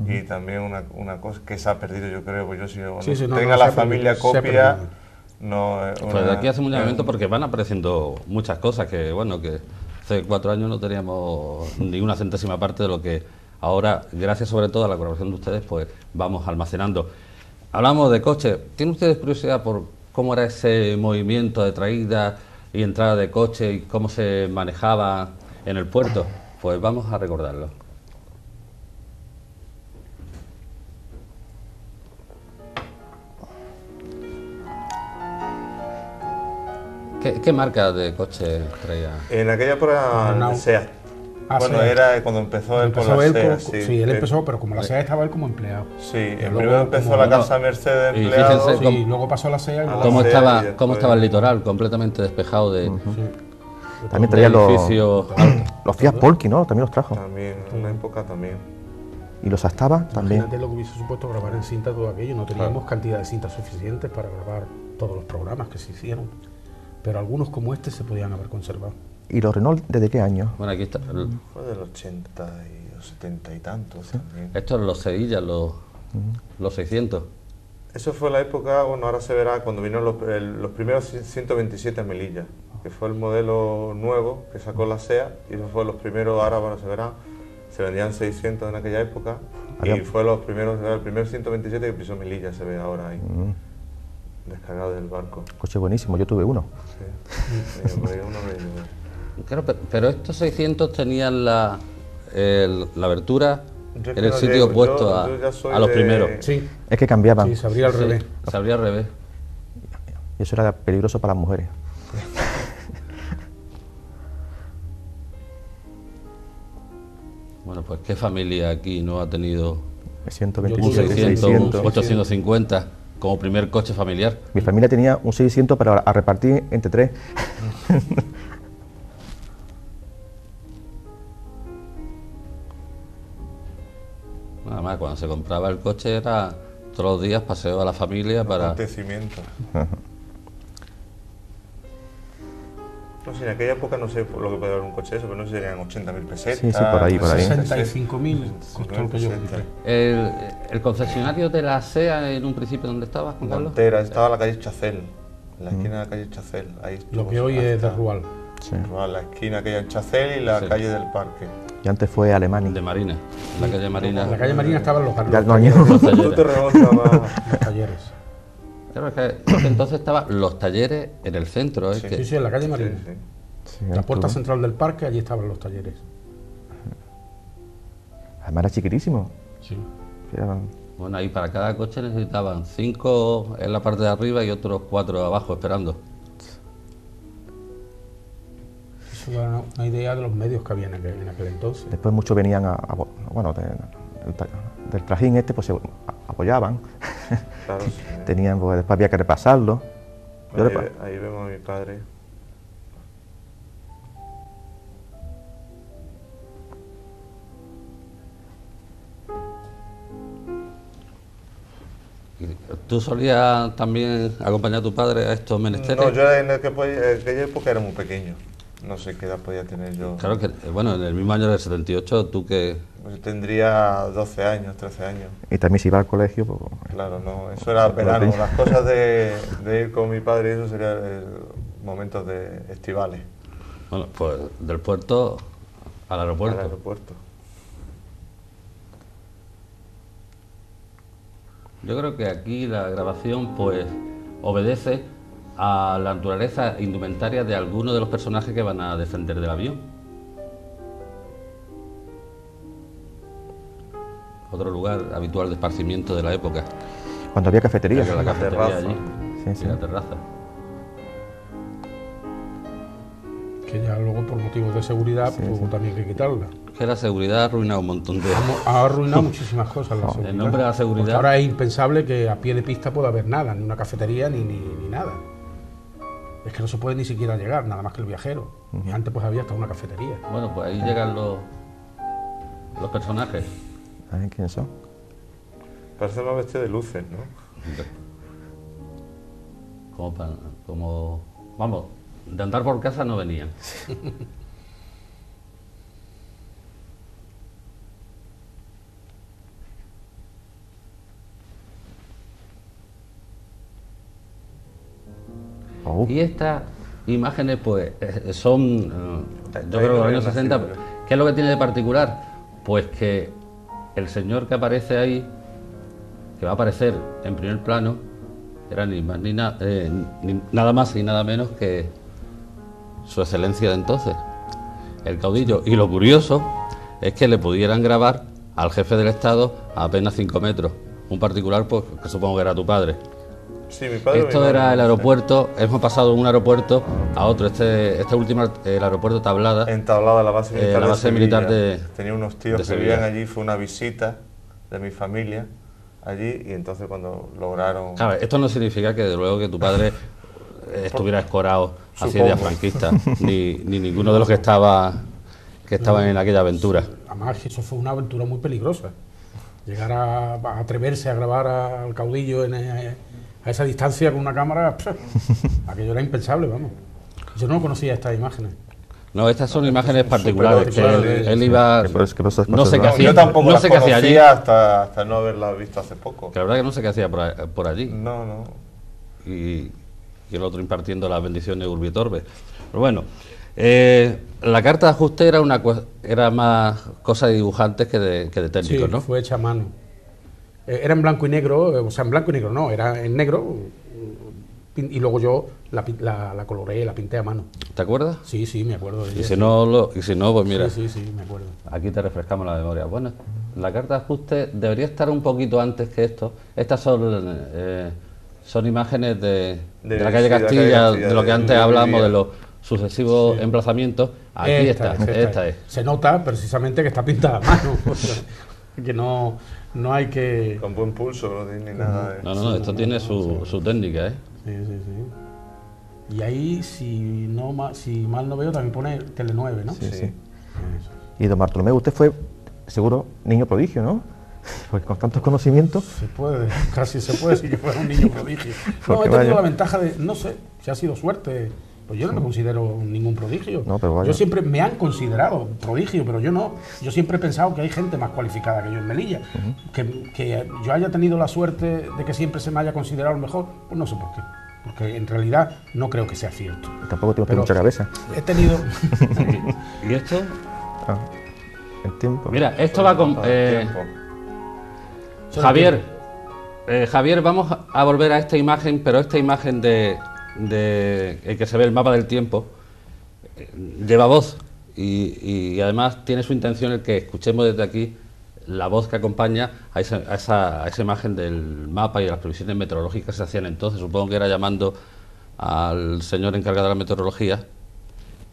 F: Y también una, una, cosa que se ha perdido, yo creo, pues yo si tenga la familia copia no,
C: eh, pues de aquí hacemos un llamamiento porque van apareciendo muchas cosas que, bueno, que hace cuatro años no teníamos ni una centésima parte de lo que ahora, gracias sobre todo a la colaboración de ustedes, pues vamos almacenando. Hablamos de coche. ¿Tienen ustedes curiosidad por cómo era ese movimiento de traída y entrada de coche y cómo se manejaba en el puerto? Pues vamos a recordarlo. ¿Qué, marca de coche traía?
F: En aquella época SEAT. Ah, bueno, era cuando empezó él
D: con la SEAT. Sí, él empezó, pero como la SEAT estaba él como empleado.
F: Sí, primero empezó la casa Mercedes de empleado.
D: Y, luego pasó a la SEAT.
C: ¿Cómo, estaba, ¿Cómo estaba el litoral? Completamente despejado de...
E: También traía los, <clears throat> los Fiat Polki, ¿no? También los trajo.
F: También, en una época también.
E: Y los Astaba también.
D: Imagínate lo que hubiese supuesto grabar en cinta todo aquello. No teníamos cantidad de cintas suficientes para grabar todos los programas que se hicieron pero algunos como este se podían haber conservado.
E: ¿Y los Renault desde qué año?
C: Bueno, aquí está.
F: Fue del 80 y los 70 y tantos también.
C: Estos los Sevilla, los, los 600.
F: Eso fue la época, bueno, ahora se verá cuando vinieron los, los primeros 127 melillas, que fue el modelo nuevo que sacó la SEA, y eso fue los primeros, ahora bueno, se verá, se vendían 600 en aquella época, y fue los primeros, el primer 127 que pisó melillas, se ve ahora ahí descargado del barco.
E: Coche buenísimo, yo tuve uno.
C: Sí, claro, pero, estos 600 tenían la, la abertura en el sitio opuesto a, a, los primeros.
E: Sí. Es que cambiaban.
D: Sí, se abría al revés.
C: Se abría al revés.
E: Y eso era peligroso para las mujeres.
C: bueno, pues ¿qué familia aquí no ha tenido
E: 125,
C: 600, 850? Como primer coche familiar.
E: Mi familia tenía un 600 para a repartir entre tres. <laughs>
C: Nada más, cuando se compraba el coche era todos los días paseo a la familia para...
F: Acontecimiento. No sé, en aquella época no sé lo que puede haber un coche eso, pero no sé si serían 80.000 pesetas.
E: Sí, sí, por ahí, por ahí.
D: 65.000 costó el que yo
C: el, el, concesionario de la SEA en un principio, ¿dónde estaba, Juan
F: Carlos? Montera, estaba en la calle Chacel, en la mm. esquina de la calle Chacel. Ahí
D: lo que hoy es de Rual.
F: Sí. Rual, la esquina que hay en Chacel y la calle del Parque.
E: Y antes fue Alemania.
C: De Marina, la calle Marina.
D: En la calle Marina estaban los,
E: los,
F: los,
D: los talleres.
C: Claro, es que entonces estaban los talleres en el centro. ¿eh?
D: Sí, sí, en la calle Marina. la puerta central del parque, allí estaban los talleres.
E: Además era chiquitísimo.
D: Sí.
C: Bueno, ahí para cada coche necesitaban cinco en la parte de arriba y otros cuatro abajo esperando.
D: Eso era una, idea de los medios que había en aquel, entonces.
E: Después muchos venían a, bueno, del trajín este, pues se apoyaban. <laughs> Tenían, pues, después había que repasarlo.
F: Ahí, vemos a mi padre.
C: ¿Tú solías también acompañar a tu padre a estos menesteres?
F: No, yo en aquella época era muy pequeño. No sé qué edad podía tener yo.
C: Claro que, bueno, en el mismo año del 78, ¿tú qué,
F: pues tendría 12 años, 13 años.
E: Y también si iba al colegio, pues...
F: Claro, no, eso era verano. Las cosas de, ir con mi padre, eso sería momentos de estivales.
C: Bueno, pues del puerto al aeropuerto.
F: Al aeropuerto.
C: Yo creo que aquí la grabación pues obedece a la naturaleza indumentaria de algunos de los personajes que van a descender del avión. Otro lugar habitual de esparcimiento de la época.
E: Cuando había cafeterías.
C: La, cafetería allí, sí, sí. la terraza.
D: Que ya luego por motivos de seguridad pues, también hay que quitarla.
C: Que la seguridad ha arruinado un montón de...
D: Ha arruinado <laughs> muchísimas cosas la
C: seguridad. En nombre de la seguridad...
D: ahora es impensable que a pie de pista pueda haber nada, ni una cafetería ni, ni, nada. es que no se puede ni siquiera llegar, nada más que el viajero. Y antes pues había hasta una cafetería.
C: Bueno, pues ahí llegan los, los personajes.
E: A ver quiénes son.
F: Parece una bestia de luces, ¿no?
C: Como, como, vamos, de andar por casa no venían.
E: Oh,
C: Y estas imágenes, pues, eh, son, eh, yo creo que los años 60, ¿qué es lo que tiene de particular? Pues que el señor que aparece ahí, que va a aparecer en primer plano, era ni más eh, ni nada más y nada menos que su excelencia de entonces, el caudillo. Y lo curioso es que le pudieran grabar al jefe del Estado a apenas 5 metros, un particular, pues, que supongo que era tu padre.
F: Sí, mi padre. o mi
C: Esto
F: madre,
C: era el aeropuerto, hemos pasado de un aeropuerto a otro. Este, este último, el aeropuerto Tablada,
F: Entablada la base
C: Eh,
F: militar.
C: la
F: de
C: base militar de-
F: Tenía unos tíos
C: de
F: que
C: Sevilla.
F: vivían allí, fue una visita de mi familia allí y entonces cuando lograron.
C: Claro, esto no significa que de luego que tu padre eh, <laughs> estuviera escorado hacia
F: Supongo.
C: ideas franquistas, ni, ni ninguno de los que estaba que estaban en aquella aventura.
D: Además, que eso fue una aventura muy peligrosa. Llegar a, a atreverse a grabar al caudillo en, eh, a esa distancia con una cámara, aquello era impensable, vamos. Yo no conocía estas imágenes.
C: No, estas son imágenes particulares que él, iba, no sé
E: no-
C: qué
F: No,
C: hacía,
F: yo tampoco
C: no
F: las
C: sé qué hacía allí,
F: hasta, hasta no haberlas visto hace poco.
C: que la verdad que no sé qué hacía por, allí.
F: No, no.
C: y, y el otro impartiendo las bendiciones Urbi et Orbe. Pero bueno, eh, la carta de ajuste era, una, era más cosa de dibujantes que de, que de técnicos,
D: Sí,
C: ¿no?
D: fue hecha a mano. Eh, era en blanco y negro, eh, o sea, en blanco y negro no, era en negro. Y luego yo la, pin- la, la coloré, la pinté a mano.
C: ¿Te acuerdas?
D: Sí, sí, me acuerdo de
C: Y
D: ella.
C: si no, lo- y si no pues mira,
D: Sí, sí, sí, me acuerdo.
C: aquí te refrescamos la memoria. Bueno, la carta de ajuste debería estar un poquito antes que esto. Estas son, eh, son imágenes de,
F: De-
C: de la calle
F: sí, de la calle
C: Castilla, de lo que antes
F: de
C: hablamos, de los sucesivos emplazamientos. Aquí está, esta, es.
D: Se nota precisamente que está pintada a mano. <laughs> que no, no hay que.
F: Con buen pulso, no tiene ni nada de.
C: No, no, no, esto tiene su, su técnica, ¿eh?
D: Sí, sí, sí. Y ahí, si, no, ma- si mal no veo, también pone Tele 9, ¿no?
E: Sí, sí.
D: Eso.
E: Y don Bartolomé, usted fue seguro niño prodigio, ¿no? <laughs> Porque con tantos conocimientos.
D: Se puede, casi se puede decir que fuera un niño prodigio. <laughs> No, he tenido
E: vaya.
D: la ventaja de, no sé, si ha sido suerte. Pues yo no me considero ningún prodigio.
E: No, pero vaya.
D: Yo siempre me han considerado prodigio, pero yo no. Yo siempre he pensado que hay gente más cualificada que yo en Melilla. que, que yo haya tenido la suerte de que siempre se me haya considerado el mejor, pues no sé por qué. Porque en realidad no creo que sea cierto.
E: Tampoco tiene usted
D: Pero-
E: mucha cabeza.
D: He tenido. <laughs>
C: ¿Y esto?
E: Ah, el tiempo.
C: Mira, esto va con...
F: El
C: eh,
F: tiempo.
C: Javier, eh, Javier, vamos a volver a esta imagen, pero esta imagen de, de en que se ve el mapa del tiempo eh, lleva voz y, y además tiene su intención el que escuchemos desde aquí la voz que acompaña a esa, a esa- a esa imagen del mapa y de las previsiones meteorológicas que se hacían entonces. Supongo que era llamando al señor encargado de la meteorología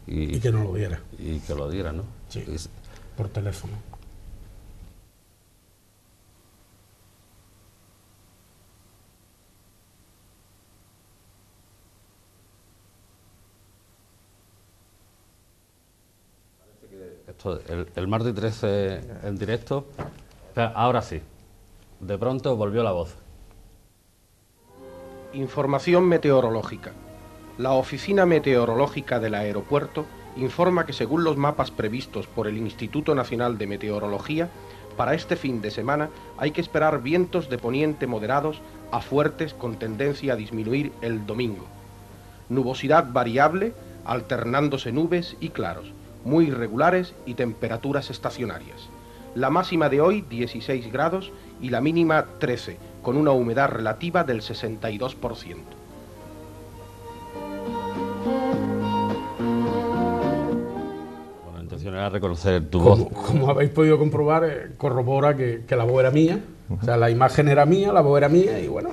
C: y,
D: Y que no lo viera
C: y que lo diera, ¿no?
D: Sí. Por teléfono.
C: El, martes 13 en directo. Ahora sí. De pronto volvió la voz.
G: Información meteorológica. La Oficina Meteorológica del Aeropuerto informa que según los mapas previstos por el Instituto Nacional de Meteorología, para este fin de semana hay que esperar vientos de poniente moderados a fuertes con tendencia a disminuir el domingo. Nubosidad variable, alternándose nubes y claros, muy irregulares y temperaturas estacionarias. La máxima de hoy 16 grados y la mínima 13, con una humedad relativa del 62%.
C: Bueno, la intención era reconocer tu
D: Como,
C: voz.
D: como habéis podido comprobar, eh, corrobora que, que la voz era mía. O sea, la imagen era mía, la voz era mía y bueno.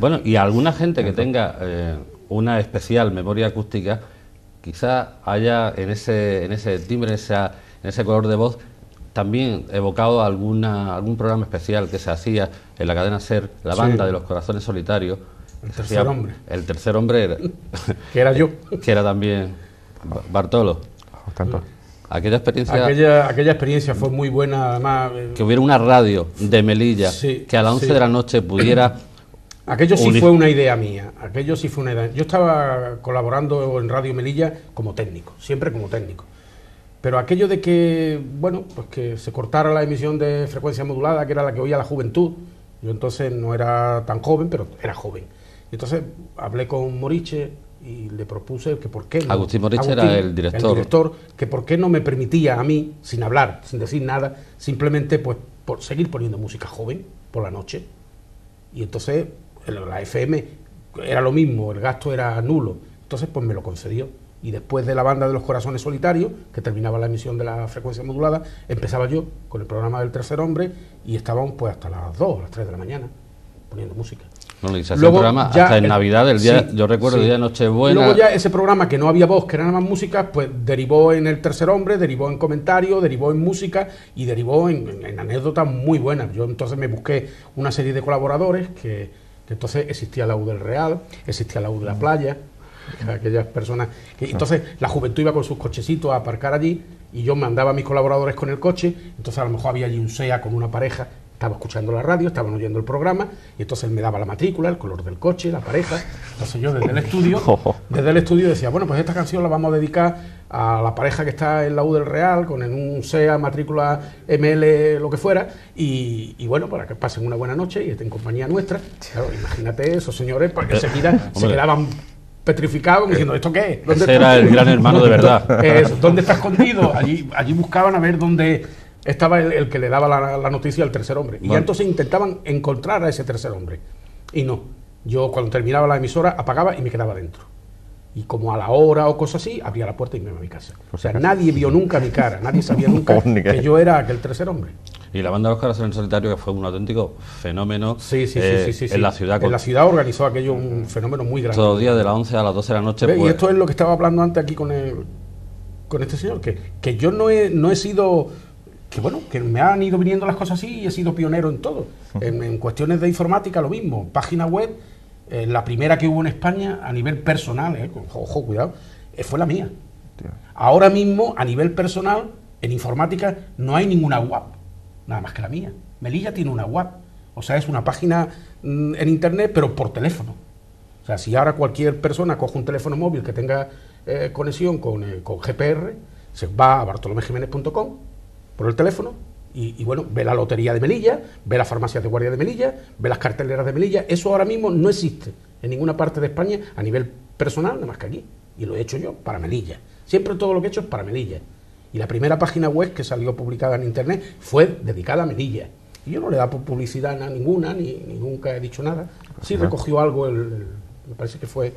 C: Bueno, y alguna gente que tenga eh, una especial memoria acústica, quizá haya en ese, en ese timbre, en, esa- en ese color de voz, también evocado alguna, algún programa especial que se hacía en la cadena SER, la
D: Sí.
C: banda de los corazones solitarios,
D: El tercer hombre.
C: El tercer hombre era, <laughs>
D: que era yo. <laughs>
C: que era también Bartolo.
E: Tanto.
C: Aquella experiencia.
D: Aquella, aquella experiencia fue muy buena, además. eh,
C: Que hubiera una radio de Melilla
D: Sí,
C: que a las 11
D: sí.
C: de la noche pudiera. <coughs>
D: Aquello sí fue una idea mía. Aquello sí fue una idea. Yo estaba colaborando en Radio Melilla como técnico, siempre como técnico. Pero aquello de que, bueno, pues que se cortara la emisión de frecuencia modulada, que era la que oía la juventud. Yo entonces no era tan joven, pero era joven. Y entonces hablé con Moriche y le propuse que por qué no.
C: Agustín Moriche era el director.
D: El director, que por qué no me permitía a mí, sin hablar, sin decir nada, simplemente pues por seguir poniendo música joven por la noche. Y entonces la FM era lo mismo, el gasto era nulo. Entonces pues me lo concedió. Y después de la banda de los corazones solitarios, que terminaba la emisión de la frecuencia modulada, empezaba yo con el programa del tercer hombre y estábamos pues hasta las 2, las 3 de la mañana poniendo música.
C: Bueno, y se
D: Luego
C: programa
D: ya
C: hasta en
D: el-
C: Navidad, el día,
D: sí,
C: yo recuerdo
D: sí.
C: el día de Nochebuena.
D: Luego ya ese programa que no había voz, que era nada más música, pues derivó en el tercer hombre, derivó en comentarios, derivó en música y derivó en, en- en anécdotas muy buenas. Yo entonces me busqué una serie de colaboradores que entonces existía la U del Real, existía la U de la Playa, aquellas personas que entonces la juventud iba con sus cochecitos a aparcar allí y yo mandaba a mis colaboradores con el coche, entonces a lo mejor había allí un SEA con una pareja estaba escuchando la radio, estaban oyendo el programa y entonces él me daba la matrícula, el color del coche, la pareja. Entonces yo desde el estudio, <laughs> desde el estudio decía, bueno, pues esta canción la vamos a dedicar a la pareja que está en la U del Real, con en un SEA, matrícula ML, lo que fuera, y, y bueno, para que pasen una buena noche y estén en compañía nuestra. Claro, imagínate esos señores, porque enseguida se
C: Eh, hombre.
D: quedaban petrificados diciendo, ¿esto qué es? ¿Dónde
C: Ese era el gran hermano de verdad.
D: Eso, ¿Dónde está escondido? Allí, allí buscaban a ver dónde estaba el, el que le daba la, la noticia al tercer hombre. Y
C: Bueno.
D: entonces intentaban encontrar a ese tercer hombre. Y no. Yo cuando terminaba la emisora apagaba y me quedaba dentro. Y como a la hora o cosas así, abría la puerta y me iba a mi casa. O sea, nadie vio nunca mi cara, nadie sabía <laughs> nunca
E: que-
D: yo era aquel tercer hombre.
C: Y la banda de los corazones solitarios, que fue un auténtico fenómeno
D: Sí, sí,
C: eh,
D: sí, sí, sí, sí.
C: en la ciudad.
D: En la ciudad organizó aquello un fenómeno muy grande.
C: Todos los días de las 11 a las 12 de la noche.
D: Ve,
C: pues,
D: y esto es lo que estaba hablando antes aquí con el, con este señor, que, que yo no he, no he sido, que bueno, que me han ido viniendo las cosas así y he sido pionero en todo. En, en cuestiones de informática lo mismo, página web, eh, la primera que hubo en España a nivel personal, eh, ojo, cuidado, eh, fue la mía. Ahora mismo, a nivel personal, en informática no hay ninguna web, nada más que la mía. Melilla tiene una web, o sea, es una página mm, en internet, pero por teléfono. O sea, si ahora cualquier persona coge un teléfono móvil que tenga eh, conexión con, eh, con GPR, se va a bartolomejiménez.com por el teléfono y, y, bueno, ve la lotería de Melilla, ve las farmacias de guardia de Melilla, ve las carteleras de Melilla. Eso ahora mismo no existe en ninguna parte de España a nivel personal, nada más que aquí. Y lo he hecho yo para Melilla. Siempre todo lo que he hecho es para Melilla. Y la primera página web que salió publicada en internet fue dedicada a Melilla. Y yo no le he dado publicidad a ninguna, ni, ni nunca he dicho nada. Sí recogió algo, el, el- me parece que fue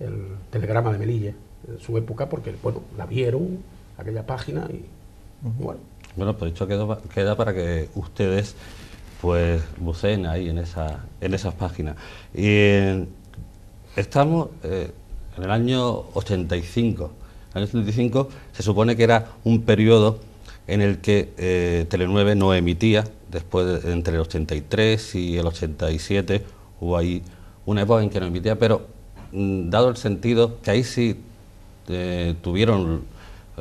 D: el telegrama de Melilla en su época, porque bueno, la vieron, aquella página, y bueno.
C: Bueno, pues dicho queda, queda para que ustedes pues buceen ahí en, esa, en esas páginas. Y eh, estamos eh, en el año 85. El año 85 se supone que era un periodo en el que eh, no emitía, después de- entre el 83 y el 87 hubo ahí una época en que no emitía, pero mm, dado el sentido que ahí sí eh, tuvieron,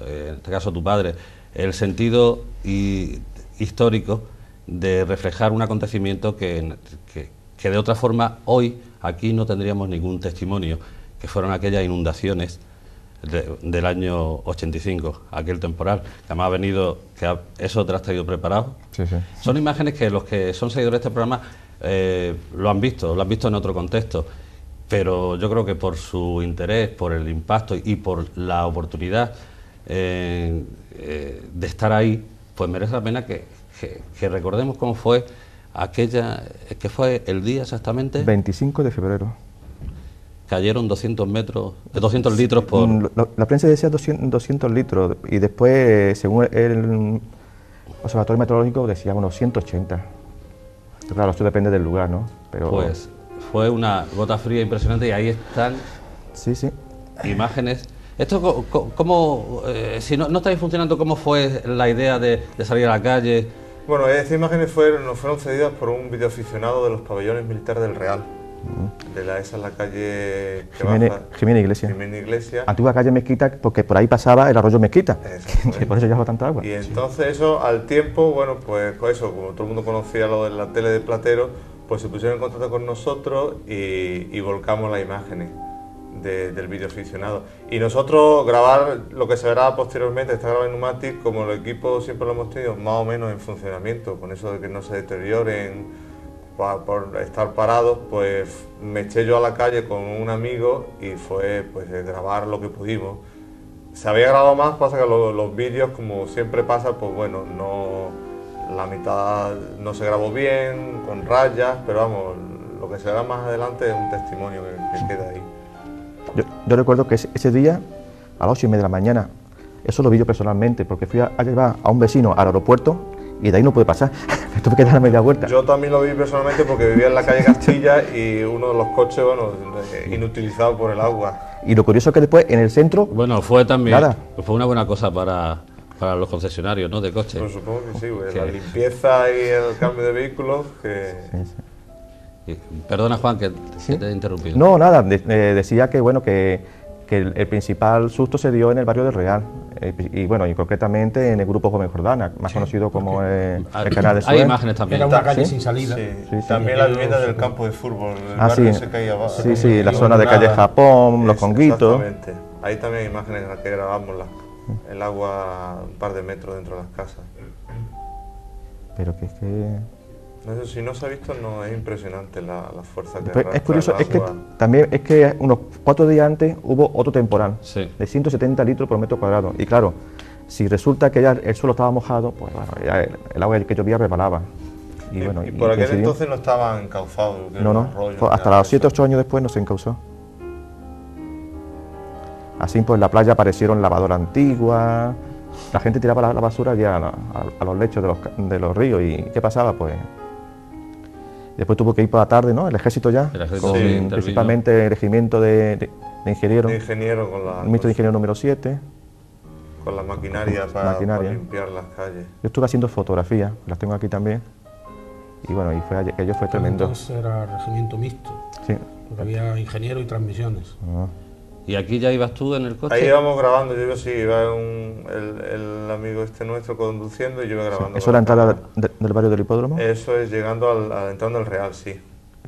C: en este caso tu padre, el sentido y- histórico de reflejar un acontecimiento que, que- que de otra forma hoy aquí no tendríamos ningún testimonio, que fueron aquellas inundaciones de- del año 85, aquel temporal, que además ha venido, que ha- eso te lo has traído preparado.
E: Sí, sí.
C: Son imágenes que los que son seguidores de este programa eh, lo han visto, lo han visto en otro contexto, pero yo creo que por su interés, por el impacto y por la oportunidad eh, eh, de estar ahí, pues merece la pena que, que- que recordemos cómo fue aquella, que fue el día exactamente,
E: 25 de febrero.
C: cayeron 200 metros, eh, 200 litros por...
E: Mm, la prensa decía 200, 200 litros y después, según el observatorio meteorológico, decía unos 180. Pero claro, esto depende del lugar, ¿no? Pero
C: Pues fue una gota fría impresionante y ahí están
E: sí, sí.
C: imágenes. Esto, ¿cómo, eh, si no, no estáis funcionando, cómo fue la idea de, de salir a la calle?
F: Bueno, estas imágenes fueron, nos fueron cedidas por un videoaficionado de los pabellones militares del Real. De la, esa es la calle que
E: Jiménez,
F: baja-
E: Jiménez Iglesia.
F: Jiménez Iglesia.
E: Antigua calle Mezquita, porque por ahí pasaba el arroyo Mezquita, <laughs>
F: Exactamente.
E: que por eso llevaba tanta agua.
F: Y entonces eso, al tiempo, bueno, pues con eso, como todo el mundo conocía lo de la tele de Platero, pues se pusieron en contacto con nosotros y, y volcamos las imágenes de- del vídeo aficionado. Y nosotros grabar lo que se verá posteriormente, está grabado en Numatic, como el equipo siempre lo hemos tenido más o menos en funcionamiento, con eso de que no se deterioren por estar parados, pues me eché yo a la calle con un amigo y fue pues grabar lo que pudimos. Se había grabado más, pasa que lo- los, vídeos, como siempre pasa, pues bueno, no la mitad no se grabó bien, con rayas, pero vamos, lo que se verá más adelante es un testimonio que, que queda ahí.
E: Yo, yo recuerdo que ese, día, a las ocho y media de la mañana, eso lo vi yo personalmente, porque fui a, a llevar a un vecino al aeropuerto y de ahí no pude pasar. <laughs> Me tuve que dar la media vuelta.
F: Yo también lo vi personalmente porque vivía en la calle Castilla <laughs> y uno de los coches, bueno, eh, inutilizado por el agua.
E: Y lo curioso es que después en el centro,
C: Bueno, fue también
E: Nada.
C: fue una buena cosa para, para los concesionarios ¿no? de coches.
F: Pues supongo que sí, pues,
C: Que-
F: la limpieza y el cambio de vehículos, que
C: Y- Perdona, Juan, que, que te he interrumpido.
E: no, nada, de- eh, decía que bueno que, que el, el principal susto se dio en el barrio del Real. eh, y bueno, y concretamente en el grupo Gómez Jordana, más conocido como eh,
C: Ah,
E: el canal de
C: Hay
E: Suez.
C: imágenes también.
D: Era una
E: ¿Sí?
D: calle sin salida.
F: sí,
E: sí,
F: también
D: sí.
F: la vivienda del campo de fútbol, el
E: Ah,
F: barrio
E: sí.
F: se caía abajo.
E: Sí, sí, la zona de
F: nada.
E: calle Japón, los conguitos.
F: Exactamente. Ahí también hay imágenes en las que grabamos la- el agua un par de metros dentro de las casas.
E: Pero que es que...
F: Eso, si no se ha visto, no es impresionante la, la fuerza que arrastra
E: es curioso, es que también es que unos cuatro días antes hubo otro temporal
C: Sí.
E: de 170 litros por metro cuadrado. Y claro, si resulta que ya el suelo estaba mojado, pues bueno, ya el, el agua que llovía rebalaba. Y,
F: Y,
E: bueno,
F: y por aquel
E: coincidió.
F: entonces no estaban encauzados.
E: No, no,
F: ni
E: hasta los
F: de
E: 7
F: eso.
E: 8 años después no se encausó. Así pues en la playa aparecieron lavadoras antiguas, la gente tiraba la, la basura ya a, a- a los lechos de los, de los ríos y ¿qué pasaba? Pues después tuvo que ir por la tarde, ¿no? El ejército ya,
C: El ejército
E: con
C: sí,
E: principalmente el regimiento de, de, de ingenieros,
F: De ingeniero con la,
E: el ministro de ingeniero número 7.
F: con la maquinaria para,
E: Maquinaria.
F: para limpiar las calles.
E: Yo estuve haciendo fotografías, las tengo aquí también. Y bueno, y fue, aquello fue tremendo.
D: Entonces era regimiento mixto,
E: Sí.
D: porque había ingeniero y transmisiones.
E: Ah.
C: ¿Y aquí ya ibas tú en el coche?
F: Ahí íbamos grabando, yo iba así, iba un- el, el amigo este nuestro conduciendo y yo iba grabando.
E: ¿Eso es la entrada de- del barrio del hipódromo?
F: Eso es llegando al, al- entrando al Real, sí.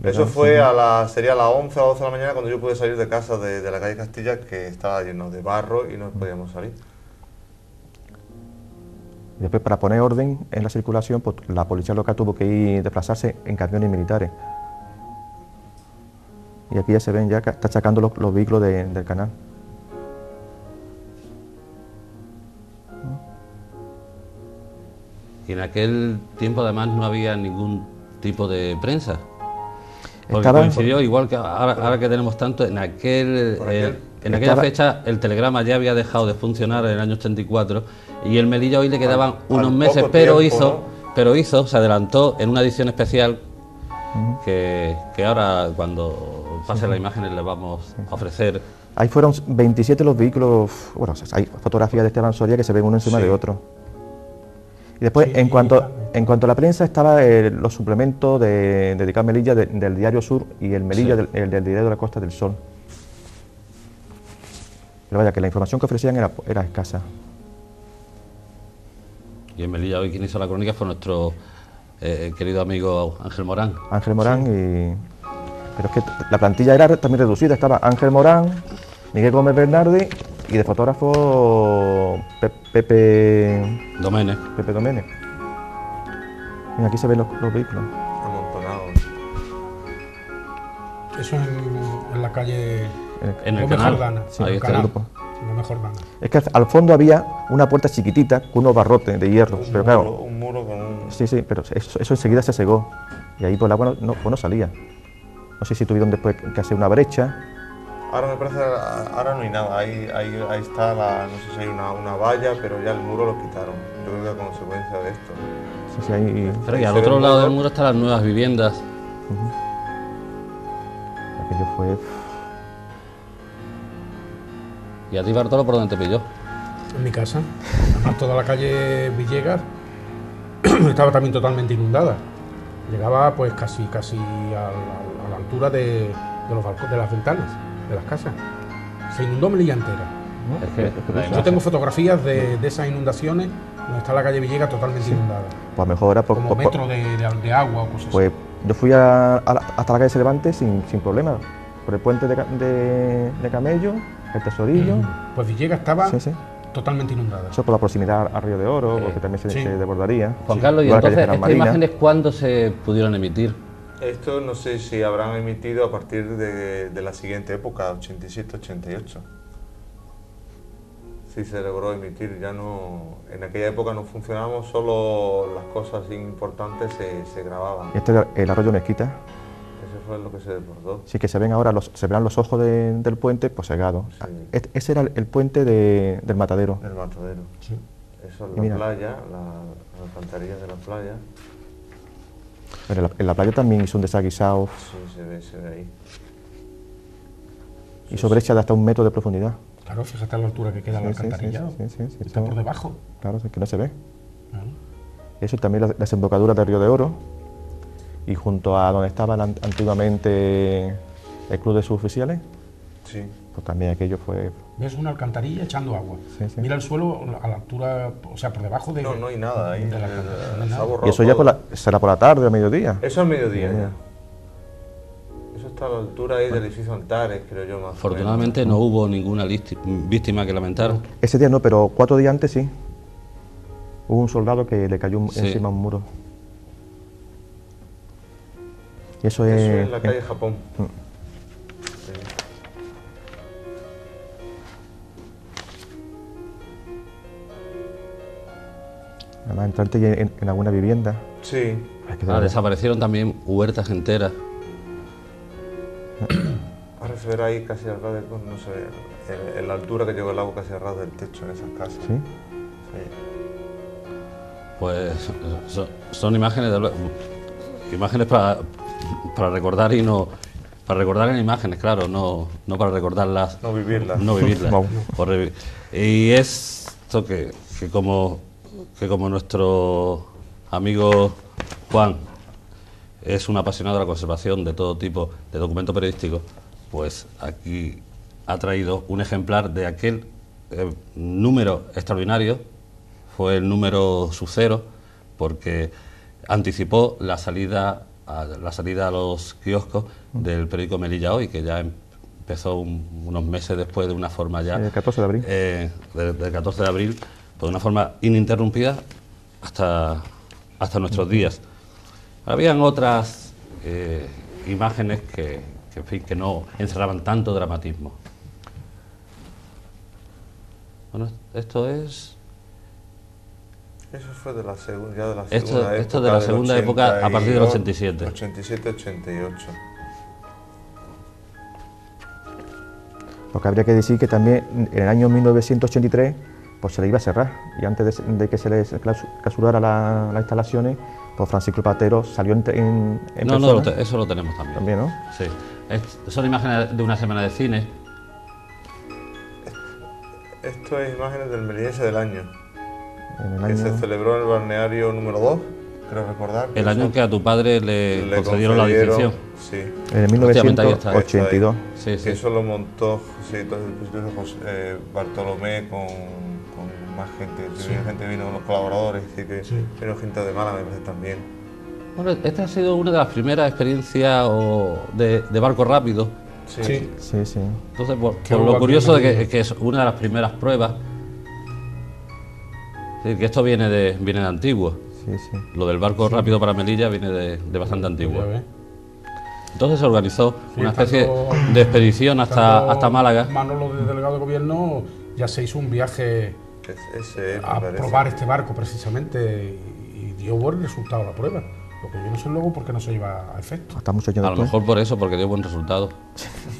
F: Eso fue
E: sí.
F: a la, sería a las 11 o 12 de la mañana cuando yo pude salir de casa de, de la calle Castilla que estaba lleno de barro y no podíamos salir.
E: Después, para poner orden en la circulación, pues, la policía local tuvo que ir desplazarse en camiones militares. Y aquí ya se ven, ya que está sacando los, los vehículos de- del canal.
C: Y en aquel tiempo además no había ningún tipo de prensa. Porque
E: Estaba-
C: coincidió, igual que ahora, ahora que tenemos tanto, en aquel, eh, en aquella
E: Estaba-
C: fecha el telegrama ya había dejado de funcionar en el año 84 y el Melilla hoy le quedaban
F: Al-
C: unos
F: al
C: meses, pero
F: tiempo,
C: hizo, pero hizo, se adelantó en una edición especial que, que ahora cuando pase las imágenes le vamos a ofrecer.
E: Ahí fueron 27 los vehículos, bueno, hay fotografías de Esteban Soria que se ven uno encima
F: Sí.
E: de otro. Y después,
D: Sí,
E: en, cuanto, en cuanto a la prensa, estaba el- los suplementos de, dedicados a Melilla de- del Diario Sur y el Melilla
C: Sí.
E: del, el del Diario de la Costa del Sol. Pero vaya, que la información que ofrecían era, era escasa.
C: Y en Melilla hoy quien hizo la crónica fue nuestro eh, querido amigo Ángel Morán.
E: Ángel Morán y... Pero es que la plantilla era también reducida, estaba Ángel Morán, Miguel Gómez Bernardi y de fotógrafo Pe- Pepe,
C: Doménez.
E: Pepe Doménez. Mira, aquí se ven los, los vehículos.
F: Amontonados.
D: Eso en, en la calle
C: En el canal.
D: Jordana,
C: Sí, ahí
D: el canal,
E: grupo.
D: Jordana.
E: Es que al fondo había una puerta chiquitita con unos barrotes de hierro,
F: Un,
E: pero
F: muro,
E: claro,
F: un muro con un...
E: sí, sí, pero eso, eso enseguida se cegó y ahí por el agua no, no, pues no salía. No sé si tuvieron después que hacer una brecha.
F: Ahora me parece, ahora no hay nada, ahí, ahí, ahí está, la, no sé si hay una, una valla, pero ya el muro lo quitaron. Yo creo que a consecuencia de esto.
E: Sí, sí, ahí,
C: Pero y al otro lado del muro están las nuevas viviendas.
E: aquello fue...
C: ¿Y a ti, Bartolo, por dónde te pilló?
D: En mi casa. Además, toda la calle Villegas <clears throat> estaba también totalmente inundada. Llegaba pues casi casi al- altura de, los balcones, de las ventanas de las casas. Se inundó Melilla entera. Yo tengo fotografías de, esas inundaciones donde está la calle Villega totalmente inundada.
E: Pues mejor era
D: como metro de, agua o cosas
E: pues Yo fui hasta la calle Cervantes sin, sin problema, por el puente de, de, Camello, el Tesorillo.
D: Pues Villega estaba totalmente inundada.
E: Eso por la proximidad al Río de Oro, porque también se, se, desbordaría.
C: Juan Carlos, y entonces, ¿estas imágenes cuándo se pudieron emitir?
F: Esto no sé si habrán emitido a partir de, de la siguiente época, 87-88 sí se logró emitir. Ya no, en aquella época no funcionábamos, solo las cosas importantes se, grababan.
E: ¿Y este el arroyo Mezquita?
F: Ese fue lo que se desbordó.
E: Sí, que se ven ahora, los, se verán los ojos del puente pues cegados. ese era el, puente del matadero.
F: El matadero. Sí. Eso es la playa, las alcantarillas de la playa.
E: En, la, playa también hizo un desaguisado.
F: Sí, se ve, se ve ahí.
E: Hizo brecha de hasta un metro de profundidad.
D: Claro, fíjate a la altura que queda el alcantarillado. Está por debajo.
E: Claro, es que no se ve. Eso también la desembocadura del Río de Oro. Y junto a donde estaba antiguamente el Club de Suboficiales,
F: sí.
E: pues también aquello fue...
D: Ves una alcantarilla echando agua. Mira el suelo a la altura, o sea, por debajo de...
F: No, no hay nada ahí.
E: y eso ya será por la tarde, al mediodía.
F: Eso al mediodía a la altura ahí del edificio Antares, creo yo. Más
C: Afortunadamente no hubo ninguna víctima que lamentar.
E: Ese día no, pero cuatro días antes sí. Hubo un soldado que le cayó encima un muro.
F: Y eso, es, en la calle Japón. Mm.
E: Además, entrarte en, en, alguna vivienda.
F: Sí.
C: Ah, desaparecieron también huertas enteras.
F: Se verá ahí casi al ras del, no sé, en, la altura que llegó el agua casi al ras del techo en esas casas.
E: ¿Sí?
C: Pues son, imágenes de, imágenes para, para recordar y no para recordar en imágenes, claro, no, no para recordarlas.
F: No vivirlas.
C: No vivirlas. <laughs> y es esto que, que, como, que como nuestro amigo Juan es un apasionado de la conservación de todo tipo de documentos periodísticos, pues aquí ha traído un ejemplar de aquel eh, número extraordinario, fue el número sucero, porque anticipó la salida a, la salida a los kioscos del periódico Melilla Hoy, que ya empezó unos meses después de una forma ya...
E: El 14 de abril.
C: Eh, del 14 de abril, de una forma ininterrumpida hasta, hasta nuestros días. Habían otras eh, imágenes que, que, no encerraban tanto dramatismo. Bueno, esto es...
F: Eso fue de la, segunda de la
C: segunda esto, época. Esto de la segunda época a partir del 87.
F: 87-88.
E: Porque habría que decir que también en el año 1983 pues se le iba a cerrar y antes de, que se le clausurara las instalaciones pues Francisco Patero salió en, en,
C: No, no, eso lo tenemos también.
E: También, ¿no?
C: Sí. son imágenes de una semana de cine.
F: Esto es imágenes del Melillense del año. que se celebró en el balneario número 2, creo recordar.
C: El año en que a tu padre le, concedieron, la distinción.
F: Sí.
E: En 1982.
F: Sí, sí. Eso lo montó sí, eh, Bartolomé con más gente, gente vino los colaboradores, y que vino gente de mala me parece también.
C: Bueno, esta ha sido una de las primeras experiencias de, barco rápido.
F: Sí,
E: sí, sí.
C: Entonces, por, lo curioso de que, es una de las primeras pruebas, que esto viene de, viene de antiguo. Lo del barco rápido para Melilla viene de, bastante antiguo. Entonces se organizó una especie de expedición hasta, hasta Málaga.
D: Manolo, de delegado de gobierno, ya se hizo un viaje a probar este barco precisamente y dio buen resultado la prueba. Lo que yo no sé luego por qué no se lleva a efecto.
C: a lo mejor por eso, porque dio buen resultado.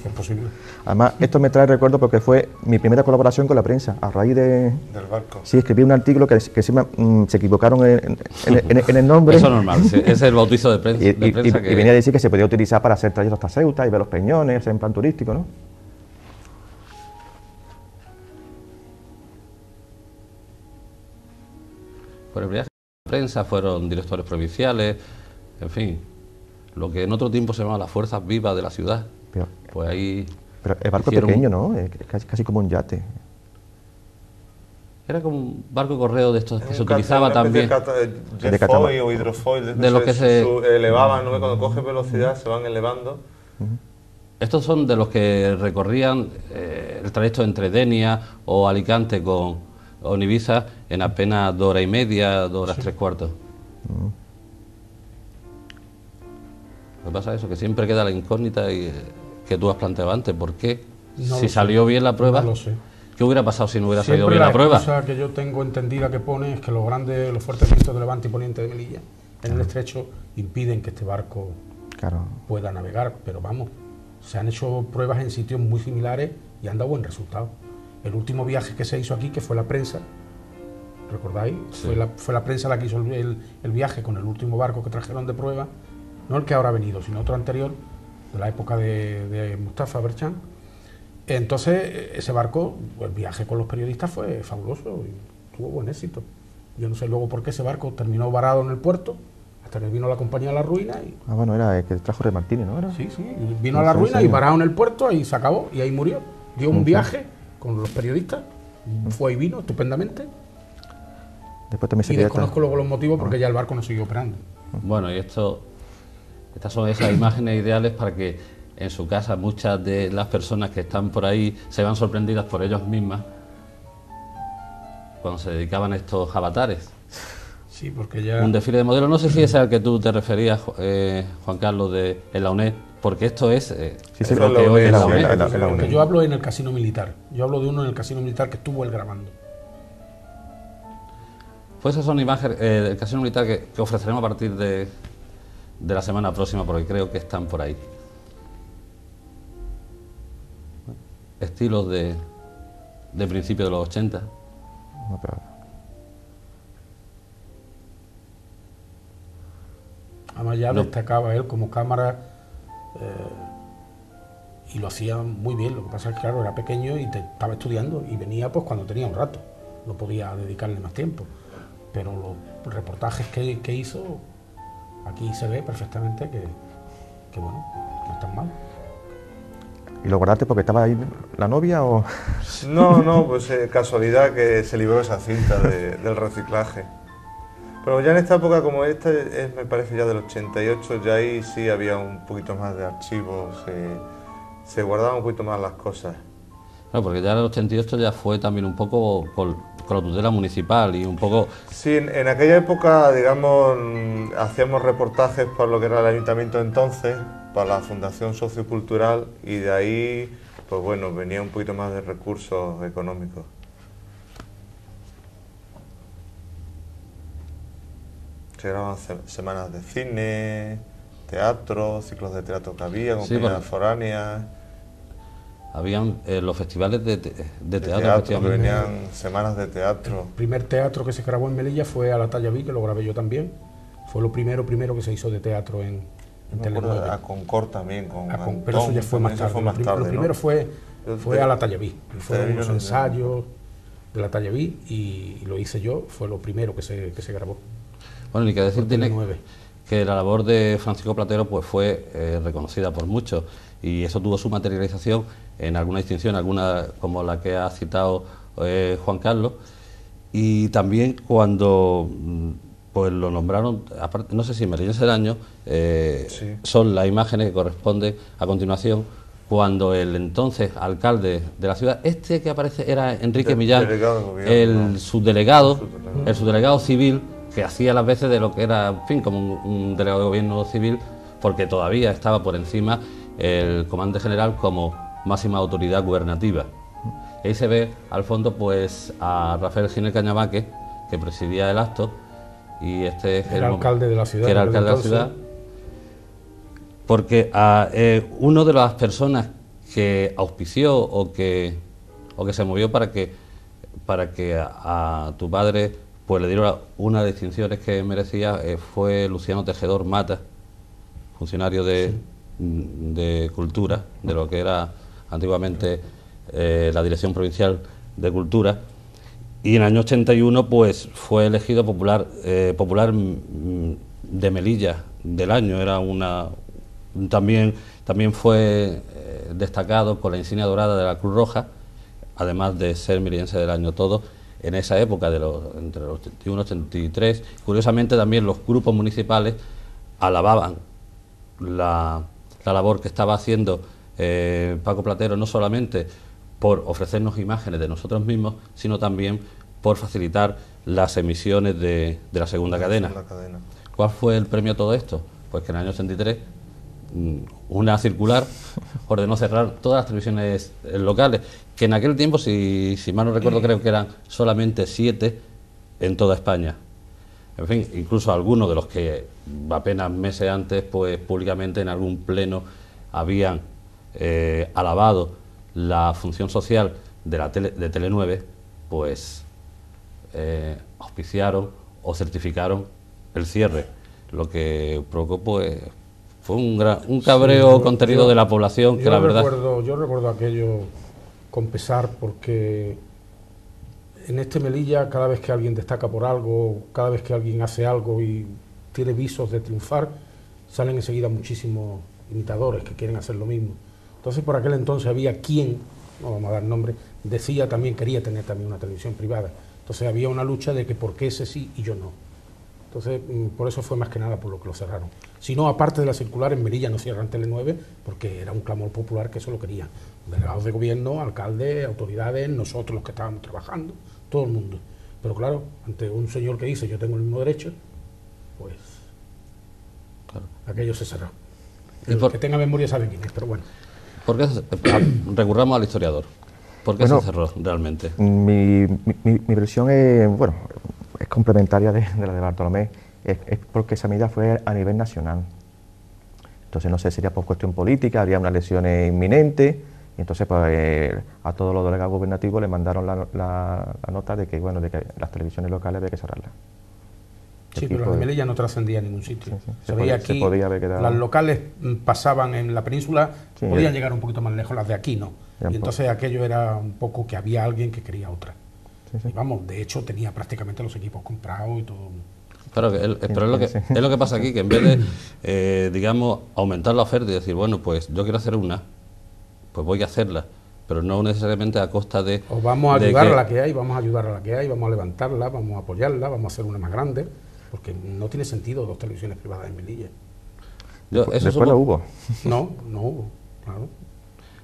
D: es posible.
E: Además, esto me trae recuerdo porque fue mi primera colaboración con la prensa, a raíz de...
F: Del barco.
E: Sí, escribí un artículo que, que mm, se equivocaron en, el nombre.
C: Eso es normal, <laughs> es el bautizo de prensa.
E: Y, venía a decir que se podía utilizar para hacer trayectos hasta Ceuta y ver los peñones en plan turístico, ¿no?
C: Por el viaje de prensa fueron directores provinciales, en fin. lo que en otro tiempo se llamaba las fuerzas vivas de la ciudad. pues ahí...
E: Pero el barco pequeño, ¿no? Es casi, casi como un yate.
C: Era como un barco correo de estos que se utilizaba también.
F: De, de foil o hidrofoil,
C: de, lo que se,
F: elevaban, ¿no? cuando coge velocidad se van elevando.
C: Estos son de los que recorrían eh, el trayecto entre Denia o Alicante con o Ibiza en apenas dos horas y media, dos horas tres cuartos. Lo que pasa es eso, que siempre queda la incógnita y, que tú has planteado antes. ¿Por qué? si salió bien la prueba,
D: no sé.
C: ¿qué hubiera pasado si no hubiera salido bien la, prueba?
D: La cosa que yo tengo entendida que pone es que los grandes, los fuertes vientos de levante y poniente de Melilla en el estrecho impiden que este barco pueda navegar. Pero vamos, se han hecho pruebas en sitios muy similares y han dado buen resultado. El último viaje que se hizo aquí, que fue la prensa, ¿recordáis? Fue, la, fue, la, prensa la que hizo el, el, viaje con el último barco que trajeron de prueba, no el que ahora ha venido, sino otro anterior, de la época de, de Mustafa Berchan. Entonces, ese barco, el viaje con los periodistas fue fabuloso y tuvo buen éxito. Yo no sé luego por qué ese barco terminó varado en el puerto, hasta que vino la compañía a la ruina. Y...
E: Ah, bueno, era el que trajo de Martínez, ¿no?
D: Sí, sí, vino a la ruina y varado en el puerto y se acabó y ahí murió. Dio un viaje con los periodistas, fue y vino estupendamente.
E: Después también se
D: y desconozco luego los motivos porque ya el barco no siguió operando.
C: Bueno, y esto, estas son esas <clears throat> imágenes ideales para que en su casa muchas de las personas que están por ahí se van sorprendidas por ellos mismas cuando se dedicaban a estos avatares.
D: Sí, porque ya...
C: Un desfile de modelos, no sé si es al que tú te referías, eh, Juan Carlos, de en la UNED, porque esto es, eh,
E: sí, sí, lo que hoy es la UNED.
D: Yo hablo en el casino militar, yo hablo de uno en el casino militar que estuvo él grabando.
C: Pues esas son imágenes eh, del casino militar que, que ofreceremos a partir de, de la semana próxima, porque creo que están por ahí. estilos de, de principios de los 80.
D: Además ya destacaba él como cámara eh, y lo hacía muy bien. Lo que pasa es que claro, era pequeño y te, estaba estudiando y venía pues cuando tenía un rato. No podía dedicarle más tiempo. Pero los reportajes que, que hizo, aquí se ve perfectamente que, que bueno, no están mal.
E: ¿Y lo guardaste porque estaba ahí la novia o...?
F: No, no, pues eh, casualidad que se libró esa cinta del reciclaje. Pero ya en esta época como esta, es, me parece ya del 88, ya ahí sí había un poquito más de archivos, se guardaban un poquito más las cosas.
C: Claro, porque ya en el 88 ya fue también un poco con, con la tutela municipal y un poco...
F: Sí, en, en, aquella época, digamos, hacíamos reportajes por lo que era el ayuntamiento entonces, para la Fundación Sociocultural y de ahí, pues bueno, venía un poquito más de recursos económicos. Se graban semanas de cine, teatro, ciclos de teatro que había, compañías foráneas.
C: Habían eh, los festivales de, de,
F: de teatro, que venían semanas de teatro.
D: El primer teatro que se grabó en Melilla fue a la Talla Vi, que lo grabé yo también. Fue lo primero, primero que se hizo de teatro en,
F: a Concord también, con
D: pero eso ya fue más tarde. lo, primero fue, fue a la Tallaví, fueron unos ensayos de la Tallaví y, lo hice yo, fue lo primero que se, que se grabó.
C: Bueno, ni que decir tiene que la labor de Francisco Platero pues fue eh, reconocida por muchos y eso tuvo su materialización en alguna distinción, alguna como la que ha citado eh, Juan Carlos, y también cuando mm, pues lo nombraron, aparte, no sé si Merlín del año, eh, son las imágenes que corresponden a continuación cuando el entonces alcalde de la ciudad, este que aparece era Enrique Millán, el subdelegado, el subdelegado civil, que hacía las veces de lo que era, en fin, como un, delegado de gobierno civil, porque todavía estaba por encima el comandante general como máxima autoridad gubernativa. ahí se ve al fondo pues a Rafael Ginés Cañabaque, que presidía el acto, y este es
D: el alcalde de la ciudad.
C: Que era alcalde de la ciudad. Porque a, eh, una de las personas que auspició o que, o que se movió para que, para que a, tu padre pues le diera una de las distinciones que merecía eh, fue Luciano Tejedor Mata, funcionario de, de cultura, de lo que era antiguamente eh, la Dirección Provincial de Cultura. Y en el año 81 pues fue elegido popular, eh, popular mm, de Melilla del año, era una, También, también fue destacado con la insignia dorada de la Cruz Roja, además de ser miriense del año todo, en esa época, de los, entre los 81 y 83. Curiosamente también los grupos municipales alababan la, labor que estaba haciendo eh, Paco Platero, no solamente por ofrecernos imágenes de nosotros mismos, sino también por facilitar las emisiones de, la segunda cadena. ¿Cuál fue el premio a todo esto? Pues que en el año 83 mm, una circular ordenó cerrar todas las televisiones eh, locales, que en aquel tiempo, si, si mal no recuerdo, creo que eran solamente siete en toda España. En fin, incluso algunos de los que apenas meses antes, pues públicamente en algún pleno habían eh, alabado la función social de, la tele, de Tele 9, pues eh, auspiciaron o certificaron el cierre, lo que provocó pues fue un, gran, un cabreo contenido de la población que la verdad...
D: yo recuerdo aquello con pesar porque en este Melilla cada vez que alguien destaca por algo, cada vez que alguien hace algo y tiene visos de triunfar, salen enseguida muchísimos imitadores que quieren hacer lo mismo. Entonces por aquel entonces había quien, no vamos a dar nombre, decía también, quería tener también una televisión privada. Entonces había una lucha de que por qué ese sí y yo no. Entonces, mm, por eso fue más que nada por lo que lo cerraron. Si no, aparte de la circular, en Melilla no cierran Tele 9 porque era un clamor popular que eso lo querían. Delegados de gobierno, alcaldes, autoridades, nosotros los que estábamos trabajando, todo el mundo. Pero claro, ante un señor que dice yo tengo el mismo derecho, pues aquello se cerró. El que tenga memoria sabe quién es, pero bueno.
C: ¿Por qué recurramos al historiador? ¿Por qué se cerró realmente?
E: Mi, mi, versión es, bueno, es complementaria de, la de Bartolomé, es, porque esa medida fue a nivel nacional. Entonces, no sé, sería por cuestión política, habría una lesión inminente, y entonces pues, eh, a todos los delegados gubernativos le mandaron la, nota de que, bueno, de que las televisiones locales había que cerrarlas.
D: Sí, pero la de Melilla no trascendía a ningún sitio. Se, veía aquí, las locales mm, pasaban en la península, podían llegar un poquito más lejos, las de aquí no. Y entonces aquello era un poco que había alguien que quería otra. Y vamos, de hecho tenía prácticamente los equipos comprados y todo.
C: Claro, pero es lo, que, es lo que pasa aquí, que en vez de, eh, digamos, aumentar la oferta y decir, bueno, pues yo quiero hacer una, pues voy a hacerla, pero no necesariamente a costa de...
D: O vamos a ayudar a la que hay, vamos a ayudar a la que hay, vamos a levantarla, vamos a apoyarla, vamos a hacer una más grande, porque no tiene sentido dos televisiones privadas en Melilla.
E: Después no hubo.
D: No, no hubo, claro.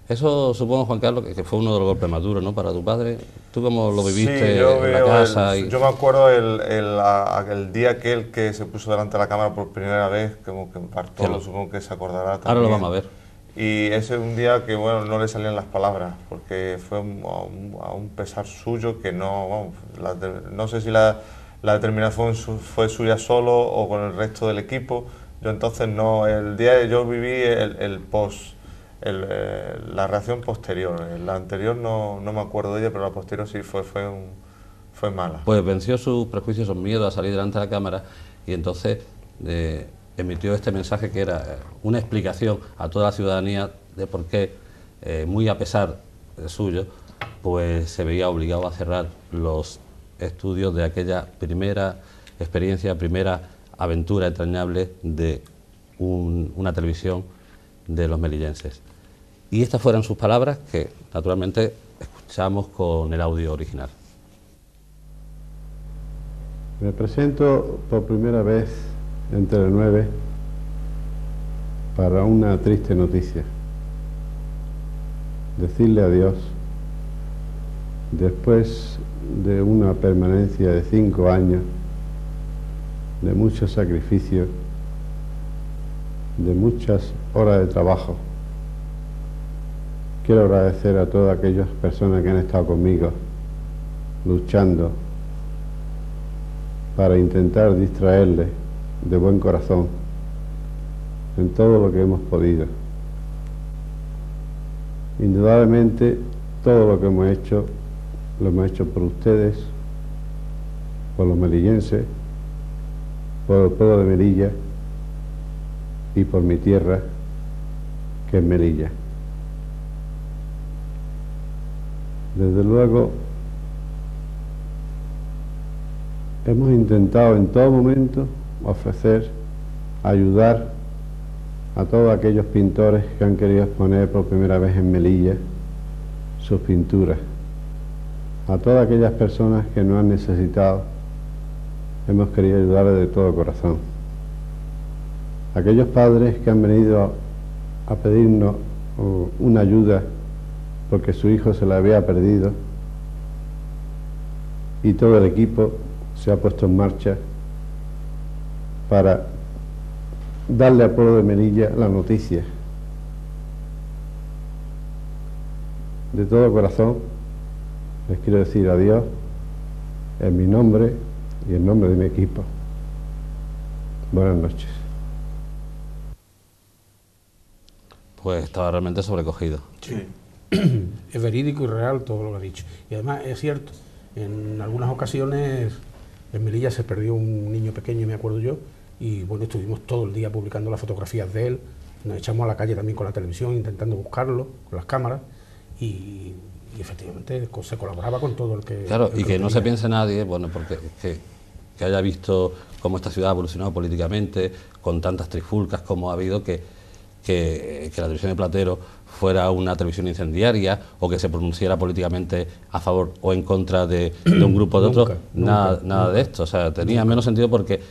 C: Eso supongo, Juan Carlos, que fue uno de los golpes más duros, ¿no? Para tu padre. ¿Tú cómo lo viviste en la casa?
F: Yo me acuerdo el, el, día aquel que se puso delante de la cámara por primera vez, como que Bartolo supongo que se acordará también.
C: Ahora lo vamos a ver.
F: Y ese es un día que, bueno, no le salían las palabras, porque fue a un, pesar suyo que no, no sé si la, la determinación fue suya solo o con el resto del equipo. Yo entonces no, el día yo viví el, el post eh, la reacción posterior. La anterior no, no, me acuerdo de ella, pero la posterior sí fue, fue, fue mala.
C: Pues venció sus prejuicios, sus miedos a salir delante de la cámara y entonces eh, emitió este mensaje que era eh, una explicación a toda la ciudadanía de por qué, muy a pesar de suyo, pues se veía obligado a cerrar los estudios de aquella primera experiencia, primera aventura entrañable de una televisión de los melillenses. Y estas fueron sus palabras que naturalmente escuchamos con el audio original.
H: Me presento por primera vez entre el 9 para una triste noticia. Decirle adiós después de una permanencia de cinco años, de muchos sacrificios, de muchas horas de trabajo Quiero agradecer a todas aquellas personas que han estado conmigo luchando para intentar distraerles de buen corazón en todo lo que hemos podido. Indudablemente todo lo que hemos hecho lo hemos hecho por ustedes, por los melillenses, por el pueblo de Melilla y por mi tierra, que es Melilla. Desde luego, hemos intentado en todo momento ofrecer, ayudar a todos aquellos pintores que han querido exponer por primera vez en Melilla sus pinturas, a todas aquellas personas que no han necesitado, hemos querido ayudarles de todo corazón. Aquellos padres que han venido a pedirnos una ayuda porque su hijo se la había perdido y todo el equipo se ha puesto en marcha para darle al pueblo de Melilla la noticia. De todo corazón les quiero decir adiós en mi nombre y en nombre de mi equipo. Buenas noches.
C: Pues estaba realmente sobrecogido.
D: Sí. <clears throat> es verídico y real todo lo que ha dicho. Y además es cierto, en algunas ocasiones en Melilla se perdió un niño pequeño, me acuerdo yo, y bueno, estuvimos todo el día publicando las fotografías de él, nos echamos a la calle también con la televisión intentando buscarlo, con las cámaras, y, efectivamente se colaboraba con todo el que...
C: Claro, y que, no se piense nadie, bueno, porque que, haya visto cómo esta ciudad ha evolucionado políticamente, con tantas trifulcas como ha habido, que, que, la televisión de Platero fuera una televisión incendiaria o que se pronunciara políticamente a favor o en contra de, un grupo de otros, nada, nada de esto. O sea, tenía menos sentido porque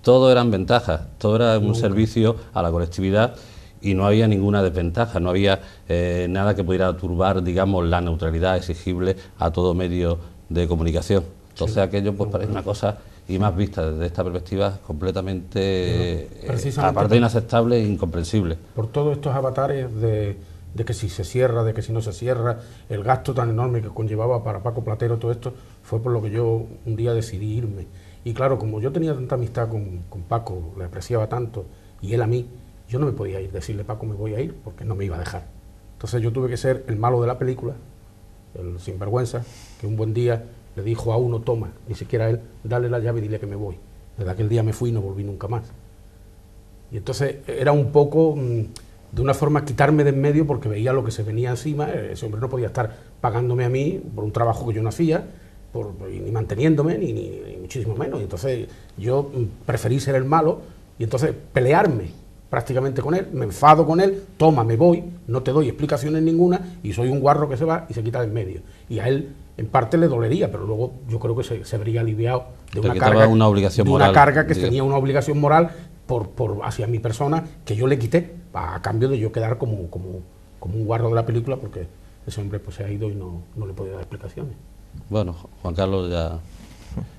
C: todo eran ventajas, todo era un servicio a la colectividad y no había ninguna desventaja, no había eh, nada que pudiera turbar, digamos, la neutralidad exigible a todo medio de comunicación. Entonces aquello pues parece una cosa, y más vista desde esta perspectiva, completamente, eh, aparte inaceptable e incomprensible.
D: Por todos estos avatares de, de, que si se cierra, de que si no se cierra, el gasto tan enorme que conllevaba para Paco Platero todo esto, fue por lo que yo un día decidí irme y claro, como yo tenía tanta amistad con, Paco, le apreciaba tanto, y él a mí, yo no me podía ir, decirle Paco me voy a ir, porque no me iba a dejar. Entonces yo tuve que ser el malo de la película, el sinvergüenza, que un buen día le dijo a uno, toma, ni siquiera él, dale la llave y dile que me voy. Desde aquel día me fui y no volví nunca más. Y entonces era un poco, mm, de una forma, quitarme de en medio porque veía lo que se venía encima. Ese hombre no podía estar pagándome a mí por un trabajo que yo no hacía ni manteniéndome, ni, muchísimo menos. Y entonces yo preferí ser el malo y entonces pelearme prácticamente con él, me enfado con él, toma, me voy, no te doy explicaciones ninguna y soy un guarro que se va y se quita de en medio. Y a él en parte le dolería, pero luego yo creo que se, se habría aliviado de una carga,
C: una obligación
D: una carga que tenía una obligación moral por, por, hacia mi persona que yo le quité a cambio de yo quedar como, como, como un guarro de la película porque ese hombre pues se ha ido y no, no le podía dar explicaciones.
C: Bueno, Juan Carlos ya,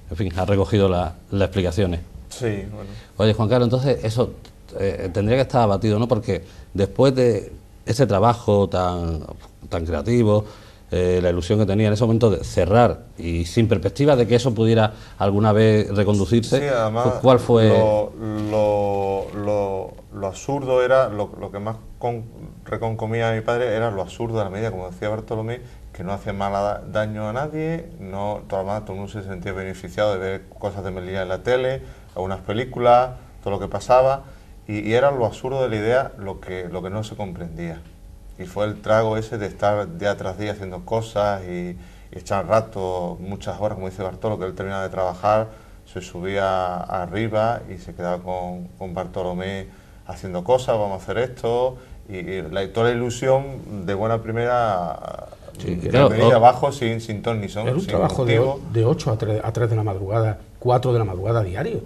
C: en fin, ha recogido las explicaciones.
F: Sí, bueno.
C: Oye, Juan Carlos, entonces eso eh, tendría que estar abatido, ¿no? Porque después de ese trabajo tan, tan creativo, eh, la ilusión que tenía en ese momento de cerrar y sin perspectiva de que eso pudiera alguna vez reconducirse,
F: sí, además, ¿cuál fue? Lo, lo, lo, absurdo era, lo, lo que más reconcomía a mi padre era lo absurdo de la medida, como decía Bartolomé, que no hacía mal daño a nadie, no, todo, todo el mundo se sentía beneficiado de ver cosas de Melilla en la tele, algunas películas, todo lo que pasaba, y, era lo absurdo de la idea lo que, lo que no se comprendía. Y fue el trago ese de estar día tras día haciendo cosas y, echar rato, muchas horas, como dice Bartolo, que él terminaba de trabajar, se subía arriba y se quedaba con, con Bartolomé haciendo cosas, vamos a hacer esto, y, la, toda la ilusión de buena primera
D: Sí,
F: abajo sin, sin ton ni son.
D: Era un trabajo de, de, 8 a 3, a 3 de la madrugada, 4 de la madrugada diario.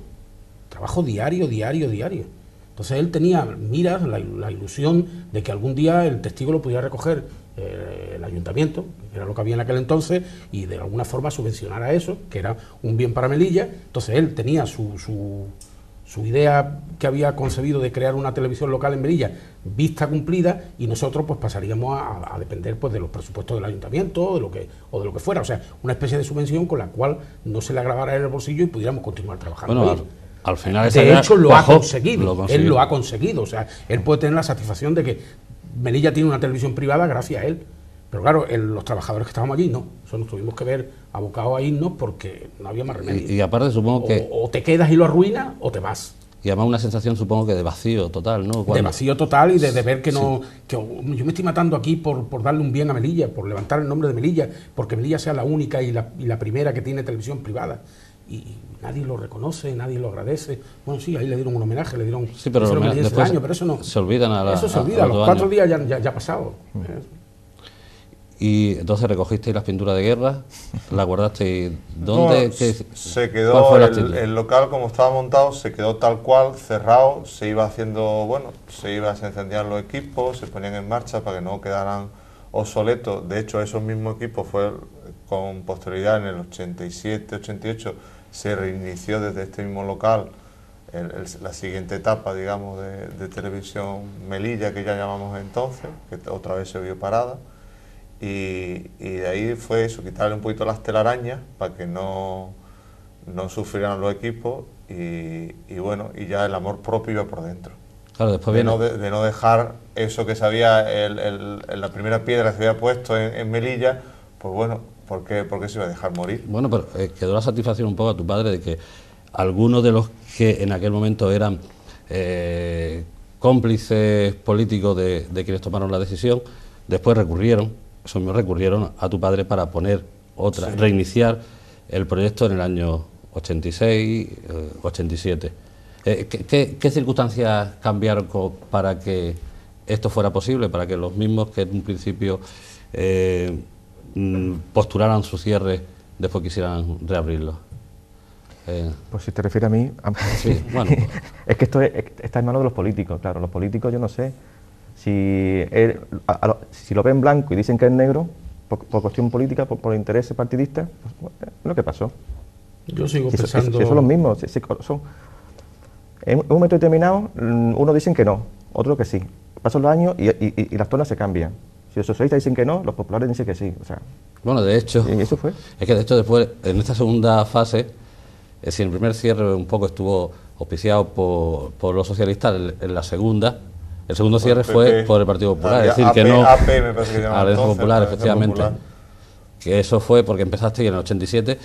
D: Trabajo diario, diario, diario. Entonces él tenía, mira, la, ilusión de que algún día el testigo lo pudiera recoger eh, el ayuntamiento, era lo que había en aquel entonces, y de alguna forma subvencionar a eso, que era un bien para Melilla. Entonces él tenía su, su su idea que había concebido de crear una televisión local en Melilla, vista cumplida, y nosotros pues pasaríamos a, depender pues de los presupuestos del ayuntamiento de lo que, o de lo que fuera, o sea, una especie de subvención con la cual no se le agravara en el bolsillo y pudiéramos continuar trabajando.
C: Bueno, al, final
D: de hecho lo ha conseguido, él lo ha conseguido, o sea, él puede tener la satisfacción de que Melilla tiene una televisión privada gracias a él. Pero claro, los trabajadores que estábamos allí no. Eso nos tuvimos que ver abocados a irnos porque no había más remedio.
C: Y, aparte supongo que...
D: O, te quedas y lo arruinas o te vas.
C: Y además una sensación supongo que de vacío total, ¿no?
D: De vacío total y de, ver que no... Que yo me estoy matando aquí por, por, darle un bien a Melilla, por levantar el nombre de Melilla, porque Melilla sea la única y la, y la primera que tiene televisión privada. Y nadie lo reconoce, nadie lo agradece. Bueno, sí, ahí le dieron un homenaje, le dieron
C: sí, pero, después año, pero eso no. Se olvidan a la,
D: Eso se olvida, a, los cuatro días ya, ya, ha pasado.
C: Y entonces recogisteis las pinturas de guerra, las guardasteis. ¿Dónde?
F: se quedó el, el, local como estaba montado, se quedó tal cual, cerrado, se iba haciendo, bueno, se iba, se encendían los equipos, se ponían en marcha para que no quedaran obsoletos. De hecho, esos mismos equipos fue con posterioridad en el 87, 88 se reinició desde este mismo local la siguiente etapa, digamos, de, televisión Melilla, que ya llamamos entonces, que otra vez se vio parada. Y, de ahí fue eso, quitarle un poquito las telarañas para que no, no sufrieran los equipos y, bueno, y ya el amor propio iba por dentro.
C: Claro, después
F: de, no, de, no dejar eso que se había, el, la primera piedra que se había puesto en Melilla, pues bueno, ¿Por qué, se iba a dejar morir?
C: Bueno, pero eh, quedó la satisfacción un poco a tu padre de que algunos de los que en aquel momento eran eh, cómplices políticos de, quienes tomaron la decisión, después recurrieron, esos mismos recurrieron a tu padre para poner otra, reiniciar el proyecto en el año 86, 87. Eh, ¿qué, circunstancias cambiaron para que esto fuera posible, para que los mismos que en un principio Mm, posturaran su cierre después quisieran reabrirlo.
E: Eh, pues si te refieres a mí, <laughs> <laughs> es que esto está en manos de los políticos, claro, los políticos yo no sé si, si lo ven blanco y dicen que es negro, por, cuestión política, por, por intereses partidistas, pues, es lo que pasó.
D: Yo sigo pensando...
E: Si, son los mismos, son, en un momento determinado, mm, unos dicen que no, otros que sí. Pasan los años y, y las zonas se cambian. Si los socialistas dicen que no, los populares dicen que sí. O sea,
C: bueno, de hecho,
E: eso fue?
C: es que de hecho después, en esta segunda fase, eh, si el primer cierre un poco estuvo auspiciado por, por los socialistas, en la segunda, el segundo cierre fue por el Partido Popular. es decir, que no.
F: AP me parece que Alianza
C: Popular, efectivamente. Que eso fue porque empezaste en el 87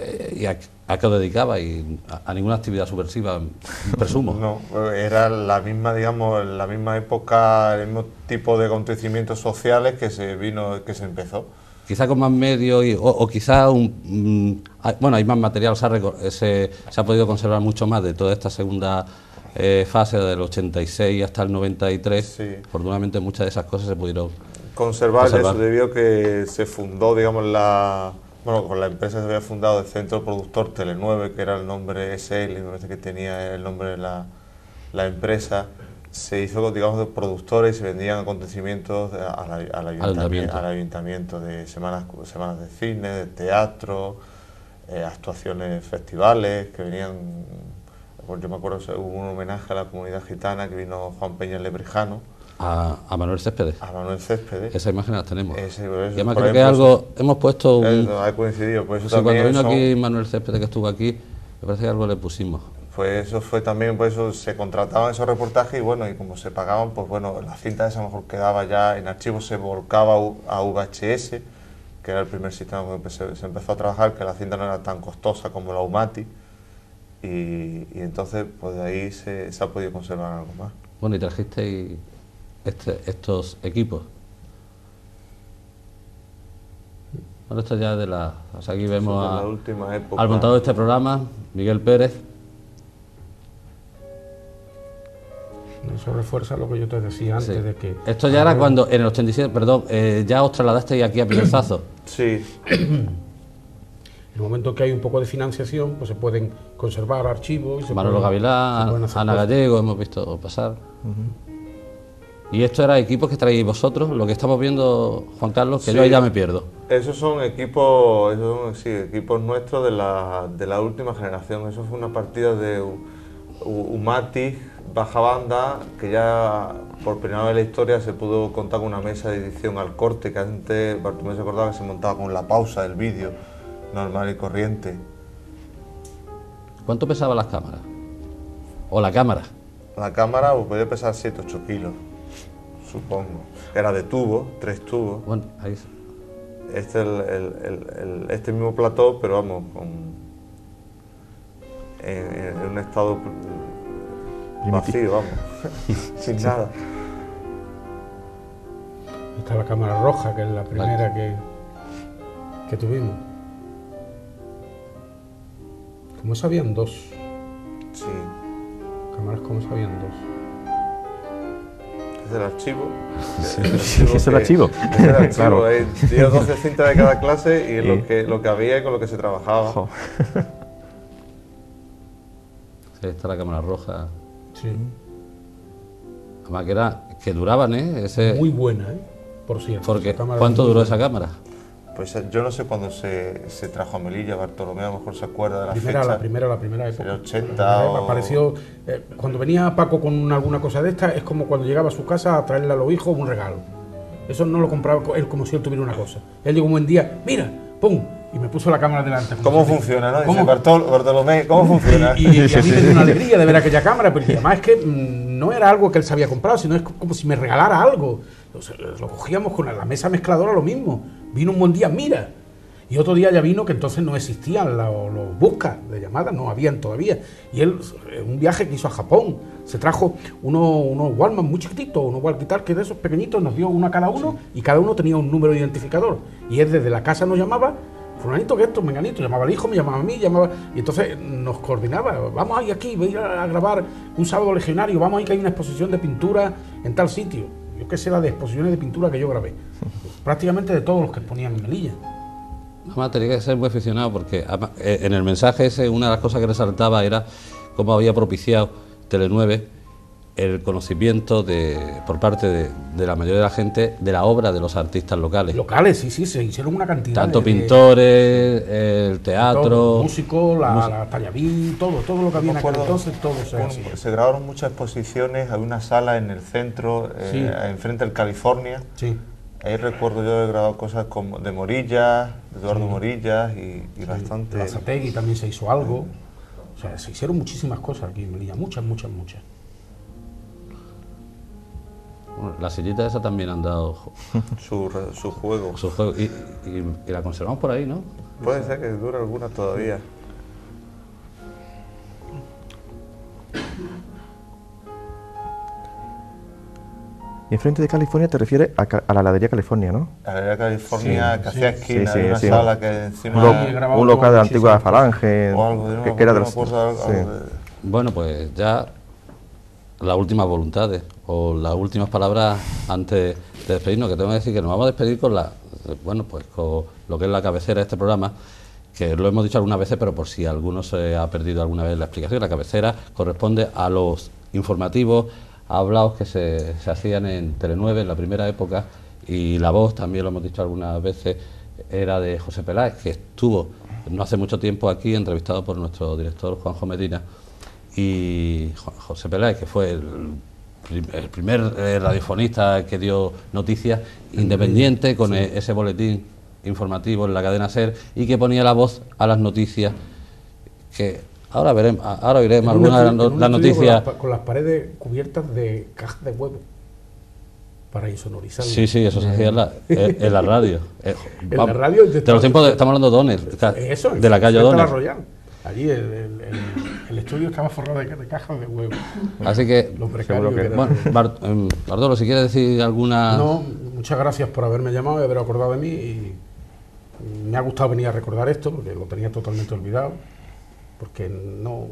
C: eh, y a, qué os dedicaba y a, ninguna actividad subversiva, presumo. <laughs>
F: No, era la misma, digamos, la misma época, el mismo tipo de acontecimientos sociales que se vino, que se empezó.
C: Quizá con más medios o, quizá un, mm, bueno, hay más material, se ha, se, ha, podido conservar mucho más de toda esta segunda eh, fase del 86 hasta el 93. Sí. Afortunadamente muchas de esas cosas se pudieron
F: conservar, conservar. eso debido a que se fundó, digamos, la bueno, con la empresa se había fundado el Centro Productor Tele9, que era el nombre SL, me parece que tenía el nombre de la, la empresa. Se hizo, digamos, de productores y se vendían acontecimientos al, ayuntamiento, de semanas, semanas de cine, de teatro, eh, actuaciones, festivales, que venían. Pues yo me acuerdo, hubo un homenaje a la comunidad gitana que vino Juan Peña Lebrijano
C: a, Manuel Céspedes.
F: A Manuel Céspedes.
C: Esa imagen la tenemos. y además creo que algo, hemos puesto un...
F: ha coincidido,
C: eso cuando vino aquí Manuel Céspedes, que estuvo aquí, me parece que algo le pusimos.
F: Pues eso fue también, pues eso se contrataban esos reportajes y bueno, y como se pagaban, pues bueno, la cinta esa mejor quedaba ya en archivos, se volcaba a VHS, que era el primer sistema el se, empezó a trabajar, que la cinta no era tan costosa como la UMATI, y, y entonces pues de ahí se, se ha podido conservar algo más.
C: Bueno, y trajiste este, estos equipos. Bueno, esto ya de la... aquí vemos al montado de este programa, Miguel Pérez.
D: Eso refuerza lo que yo te decía antes de que...
C: Esto ya era cuando, en el 87, perdón, eh, ya os trasladasteis aquí a Pilozazo.
F: Sí.
D: en <clears throat> el momento que hay un poco de financiación, pues se pueden conservar archivos.
C: Manolo Gavilán, Ana Gallego, hemos visto pasar. Y esto era equipos que traéis vosotros, lo que estamos viendo, Juan Carlos, que yo ahí ya me pierdo.
F: Esos son equipos, esos son, sí, equipos nuestros de la, de la última generación. Eso fue una partida de Umati, baja banda, que ya por primera vez en la historia se pudo contar con una mesa de edición al corte, que antes Bartolomé se acordaba que se montaba con la pausa del vídeo, normal y corriente.
C: ¿Cuánto pesaban las cámaras? ¿O la cámara?
F: La cámara pues, podía pesar 7-8 kilos supongo. Era de tubo, tres tubos.
C: Bueno, ahí
F: Este el, este mismo plató, pero vamos, con, en, un estado vacío, vamos, <laughs> sin nada.
D: Esta es la cámara roja, que es la primera que, que tuvimos. Como sabían dos.
F: Sí.
D: Cámaras como sabían dos.
F: Es el archivo.
E: Sí, es el <laughs> archivo.
F: Es el archivo.
E: Claro.
F: hay 10 o 12 cintas de cada clase y es lo que, lo que había y con lo que se trabajaba.
E: Jo. <laughs>
C: Sí, está la cámara roja.
D: Sí.
C: Además que, era, que duraban, ¿eh? Ese,
D: Muy buena, ¿eh? Por cierto.
C: porque, ¿Cuánto duró esa cámara?
F: Pues eh, yo no sé cuándo se, se trajo a Melilla, Bartolomé a lo mejor se acuerda de la
D: primera,
F: fecha.
D: la primera, la primera época.
F: El 80
D: La primera
F: o-
D: Apareció, eh, cuando venía Paco con alguna cosa de esta, es como cuando llegaba a su casa a traerle a los hijos un regalo. Eso no lo compraba co- él como si él tuviera una cosa. Él llegó un buen día, mira, pum, y me puso la cámara delante.
F: ¿Cómo funciona, no? Dice
D: ¿Cómo?
F: Bartol- Bartolomé, ¿cómo funciona?
D: Y, y- y a mí <laughs> me dio una alegría de ver aquella cámara, pero además es que mm, no era algo que él se había comprado, sino es como si me regalara algo. Lo cogíamos con la mesa mezcladora, lo mismo. Vino un buen día, mira. Y otro día ya vino que entonces no existían los, buscas de llamadas, no habían todavía. Y él, en un viaje que hizo a Japón, se trajo uno- unos Walkman muy chiquititos, unos walkie-talkie de esos pequeñitos, nos dio uno a cada uno y cada uno tenía un número de identificador. Y él desde la casa nos llamaba, fulanito que esto, menganito, llamaba al hijo, me llamaba a mí, llamaba... Y entonces nos coordinaba, vamos a ir aquí, voy a ir a grabar un sábado legionario, vamos a ir que hay una exposición de pintura en tal sitio. Yo qué sé, la de exposiciones de pintura que yo grabé. Prácticamente de todos los que exponían en Melilla.
C: Además tenía que ser muy aficionado porque eh, en el mensaje ese una de las cosas que resaltaba era cómo había propiciado Tele9 el conocimiento de, por parte de, de la mayoría de la gente de la obra de los artistas locales.
D: Locales, sí, sí, se hicieron una cantidad
C: Tanto
D: de- de-
C: pintores, el
D: todo,
C: teatro.
D: músicos, la,
C: mus-
D: la tallaví, todo, todo lo que había en aquel entonces, todo se
F: bueno,
D: hacía.
F: se grabaron muchas exposiciones, hay una sala en el centro, eh, enfrente del California.
D: Sí.
F: Ahí recuerdo yo haber grabado cosas como de Morillas, de Eduardo Morillas y, y bastante.
D: De la Zategui también se hizo algo. O sea, se hicieron muchísimas cosas aquí en Melilla, muchas, muchas, muchas.
C: Bueno, la sillita esa también han dado <laughs>
F: su, re- su juego.
C: su juego y, y- y la conservamos por ahí, ¿no?
F: Puede ser que dure alguna todavía.
E: Y enfrente de California te refieres a, la heladería California, ¿no?
F: La Galería California
D: Sí,
F: que
D: sí.
F: hacía esquina,
E: Sí, sí,
F: una
E: sí.
F: sala que encima.
E: Un, un local de la antigua falange,
F: o algo,
E: que, que era de los...
F: de-
C: Bueno, pues ya las últimas voluntades o las últimas palabras antes de despedirnos, que tengo que decir que nos vamos a despedir con la, bueno, pues con lo que es la cabecera de este programa, que lo hemos dicho algunas veces, pero por si alguno se ha perdido alguna vez la explicación, la cabecera corresponde a los informativos hablados que se, se hacían en Telenueve en la primera época y la voz, también lo hemos dicho algunas veces, era de José Peláez, que estuvo no hace mucho tiempo aquí entrevistado por nuestro director Juanjo Medina. Y Jo- José Peláez, que fue el primer eh, radiofonista que dio noticias independiente con e- ese boletín informativo en la cadena SER y que ponía la voz a las noticias que ahora veremos, ahora oiremos algunas de las
D: con
C: noticias.
D: Con, las paredes cubiertas de cajas de huevo para insonorizar.
C: Sí, sí, eso se hacía en la, en- en la radio. Eh,
D: En la radio <laughs>
C: De los tiempos de, estamos hablando de Donner,
D: Eso,
C: de la calle Donner.
D: Royal. Allí el, el- el- el estudio estaba forrado de, de cajas de huevo.
C: Así que,
D: Lo precario
E: Seguro
D: que
E: que-
D: era.
C: bueno, Bart- em, Bartolo, si quieres decir alguna...
D: No, muchas gracias por haberme llamado y haber acordado de mí. Y me ha gustado venir a recordar esto porque lo tenía totalmente olvidado. Porque no.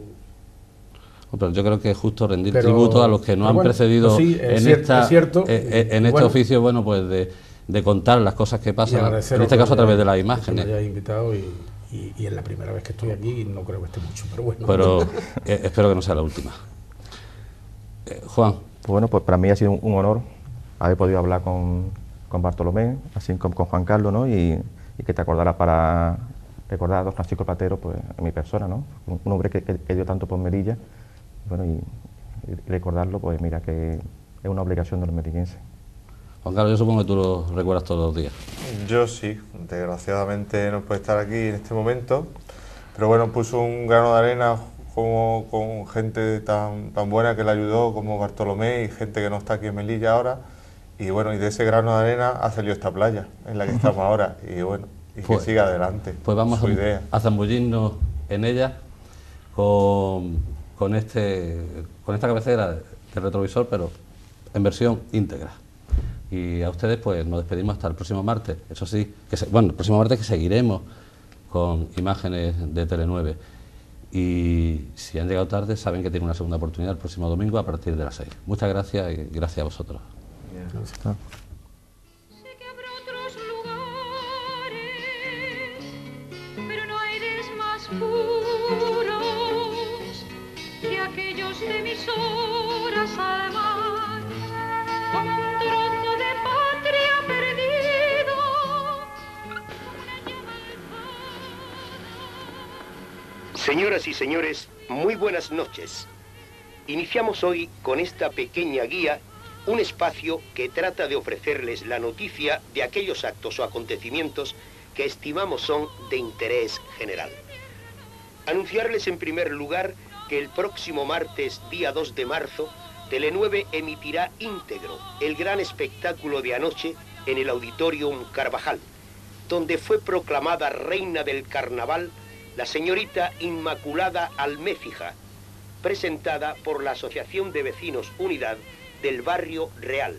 C: Pero yo creo que es justo rendir
D: Pero-
C: tributo a los que nos han
D: bueno,
C: precedido
D: pues sí, es
C: en,
D: cier-
C: esta,
D: es cierto.
C: eh, eh, en este
D: bueno.
C: oficio, bueno, pues de, de contar las cosas que pasan, en este caso a través de las
D: hayáis- que
C: imágenes.
D: me invitado y, y- y es la primera vez que estoy aquí y no creo que esté mucho, pero bueno.
C: Pero <laughs> eh, espero que no sea la última. Eh, Juan,
E: Pues bueno, pues para mí ha sido un, un honor haber podido hablar con, con Bartolomé, así como con Juan Carlos, ¿no? Y, y que te acordara para recordar a don Francisco Platero, pues en mi persona, ¿no? Un, un hombre que, que- que dio tanto por Melilla, bueno, y, y recordarlo, pues mira que es una obligación de los melillenses.
C: Juan Carlos, yo supongo que tú lo recuerdas todos los días.
F: Yo sí, desgraciadamente no puede estar aquí en este momento, pero bueno, puso un grano de arena como, con gente tan, tan buena que le ayudó como Bartolomé y gente que no está aquí en Melilla ahora. Y bueno, y de ese grano de arena ha salido esta playa en la que <laughs> estamos ahora. Y bueno, y que
C: Pues-
F: siga adelante.
C: Pues vamos
F: su
C: a,
F: idea.
C: a zambullirnos en ella con, con, este, con esta cabecera de retrovisor, pero en versión íntegra. Y a ustedes pues nos despedimos hasta el próximo martes. Eso sí, que se- bueno, el próximo martes que seguiremos con imágenes de Tele9. y si han llegado tarde saben que tienen una segunda oportunidad el próximo domingo a partir de las 6. Muchas gracias y gracias a vosotros.
A: De mis horas al mar, un trozo de patria perdido.
B: Señoras y señores, muy buenas noches. Iniciamos hoy con esta pequeña guía un espacio que trata de ofrecerles la noticia de aquellos actos o acontecimientos que estimamos son de interés general. Anunciarles en primer lugar que el próximo martes, día 2 de marzo, Tele9 emitirá íntegro el gran espectáculo de anoche en el Auditorium Carvajal, donde fue proclamada reina del carnaval la señorita Inmaculada Alméfija, presentada por la Asociación de Vecinos Unidad del Barrio Real.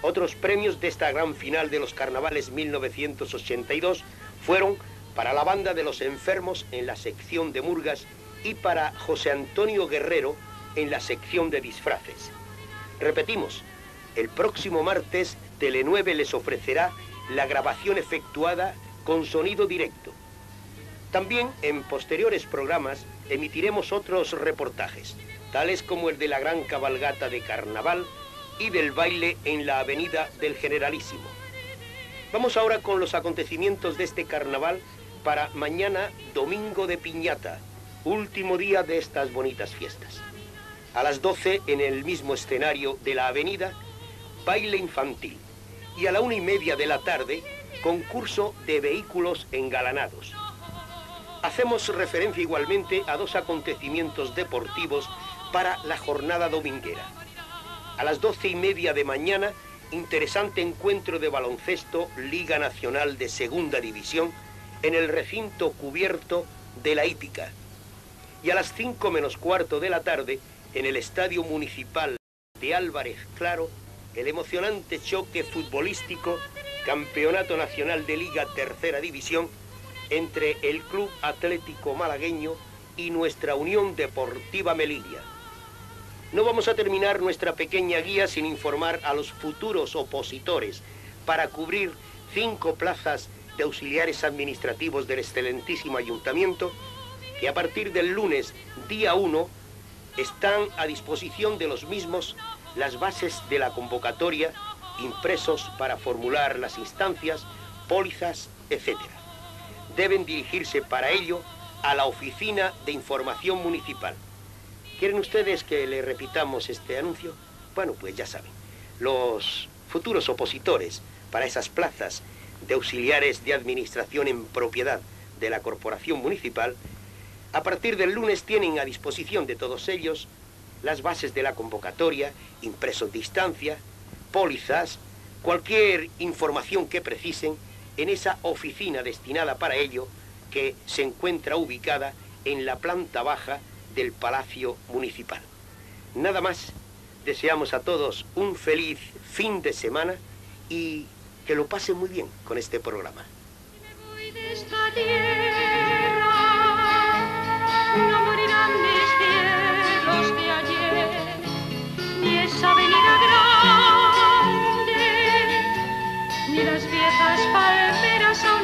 B: Otros premios de esta gran final de los carnavales 1982 fueron para la banda de los enfermos en la sección de Murgas y para José Antonio Guerrero en la sección de disfraces. Repetimos, el próximo martes Tele9 les ofrecerá la grabación efectuada con sonido directo. También en posteriores programas emitiremos otros reportajes, tales como el de la gran cabalgata de carnaval y del baile en la avenida del Generalísimo. Vamos ahora con los acontecimientos de este carnaval para mañana domingo de piñata, último día de estas bonitas fiestas. A las 12 en el mismo escenario de la avenida, baile infantil. Y a la una y media de la tarde, concurso de vehículos engalanados. Hacemos referencia igualmente a dos acontecimientos deportivos para la jornada dominguera. A las doce y media de mañana, interesante encuentro de baloncesto Liga Nacional de Segunda División en el recinto cubierto de la Hípica. Y a las cinco menos cuarto de la tarde, en el Estadio Municipal de Álvarez Claro, el emocionante choque futbolístico Campeonato Nacional de Liga Tercera División entre el Club Atlético Malagueño y nuestra Unión Deportiva Melilla. No vamos a terminar nuestra pequeña guía sin informar a los futuros opositores para cubrir cinco plazas de auxiliares administrativos del excelentísimo ayuntamiento que a partir del lunes día 1 están a disposición de los mismos las bases de la convocatoria impresos para formular las instancias, pólizas, etc. Deben dirigirse para ello a la Oficina de Información Municipal. ¿Quieren ustedes que le repitamos este anuncio? Bueno, pues ya saben, los futuros opositores para esas plazas de auxiliares de administración en propiedad de la Corporación Municipal, a partir del lunes tienen a disposición de todos ellos las bases de la convocatoria, impresos de pólizas, cualquier información que precisen en esa oficina destinada para ello que se encuentra ubicada en la planta baja del Palacio Municipal. Nada más, deseamos a todos un feliz fin de semana y que lo pasen muy bien con este programa
A: no morirán mis cielos de ayer, ni esa avenida grande, ni las viejas palmeras aún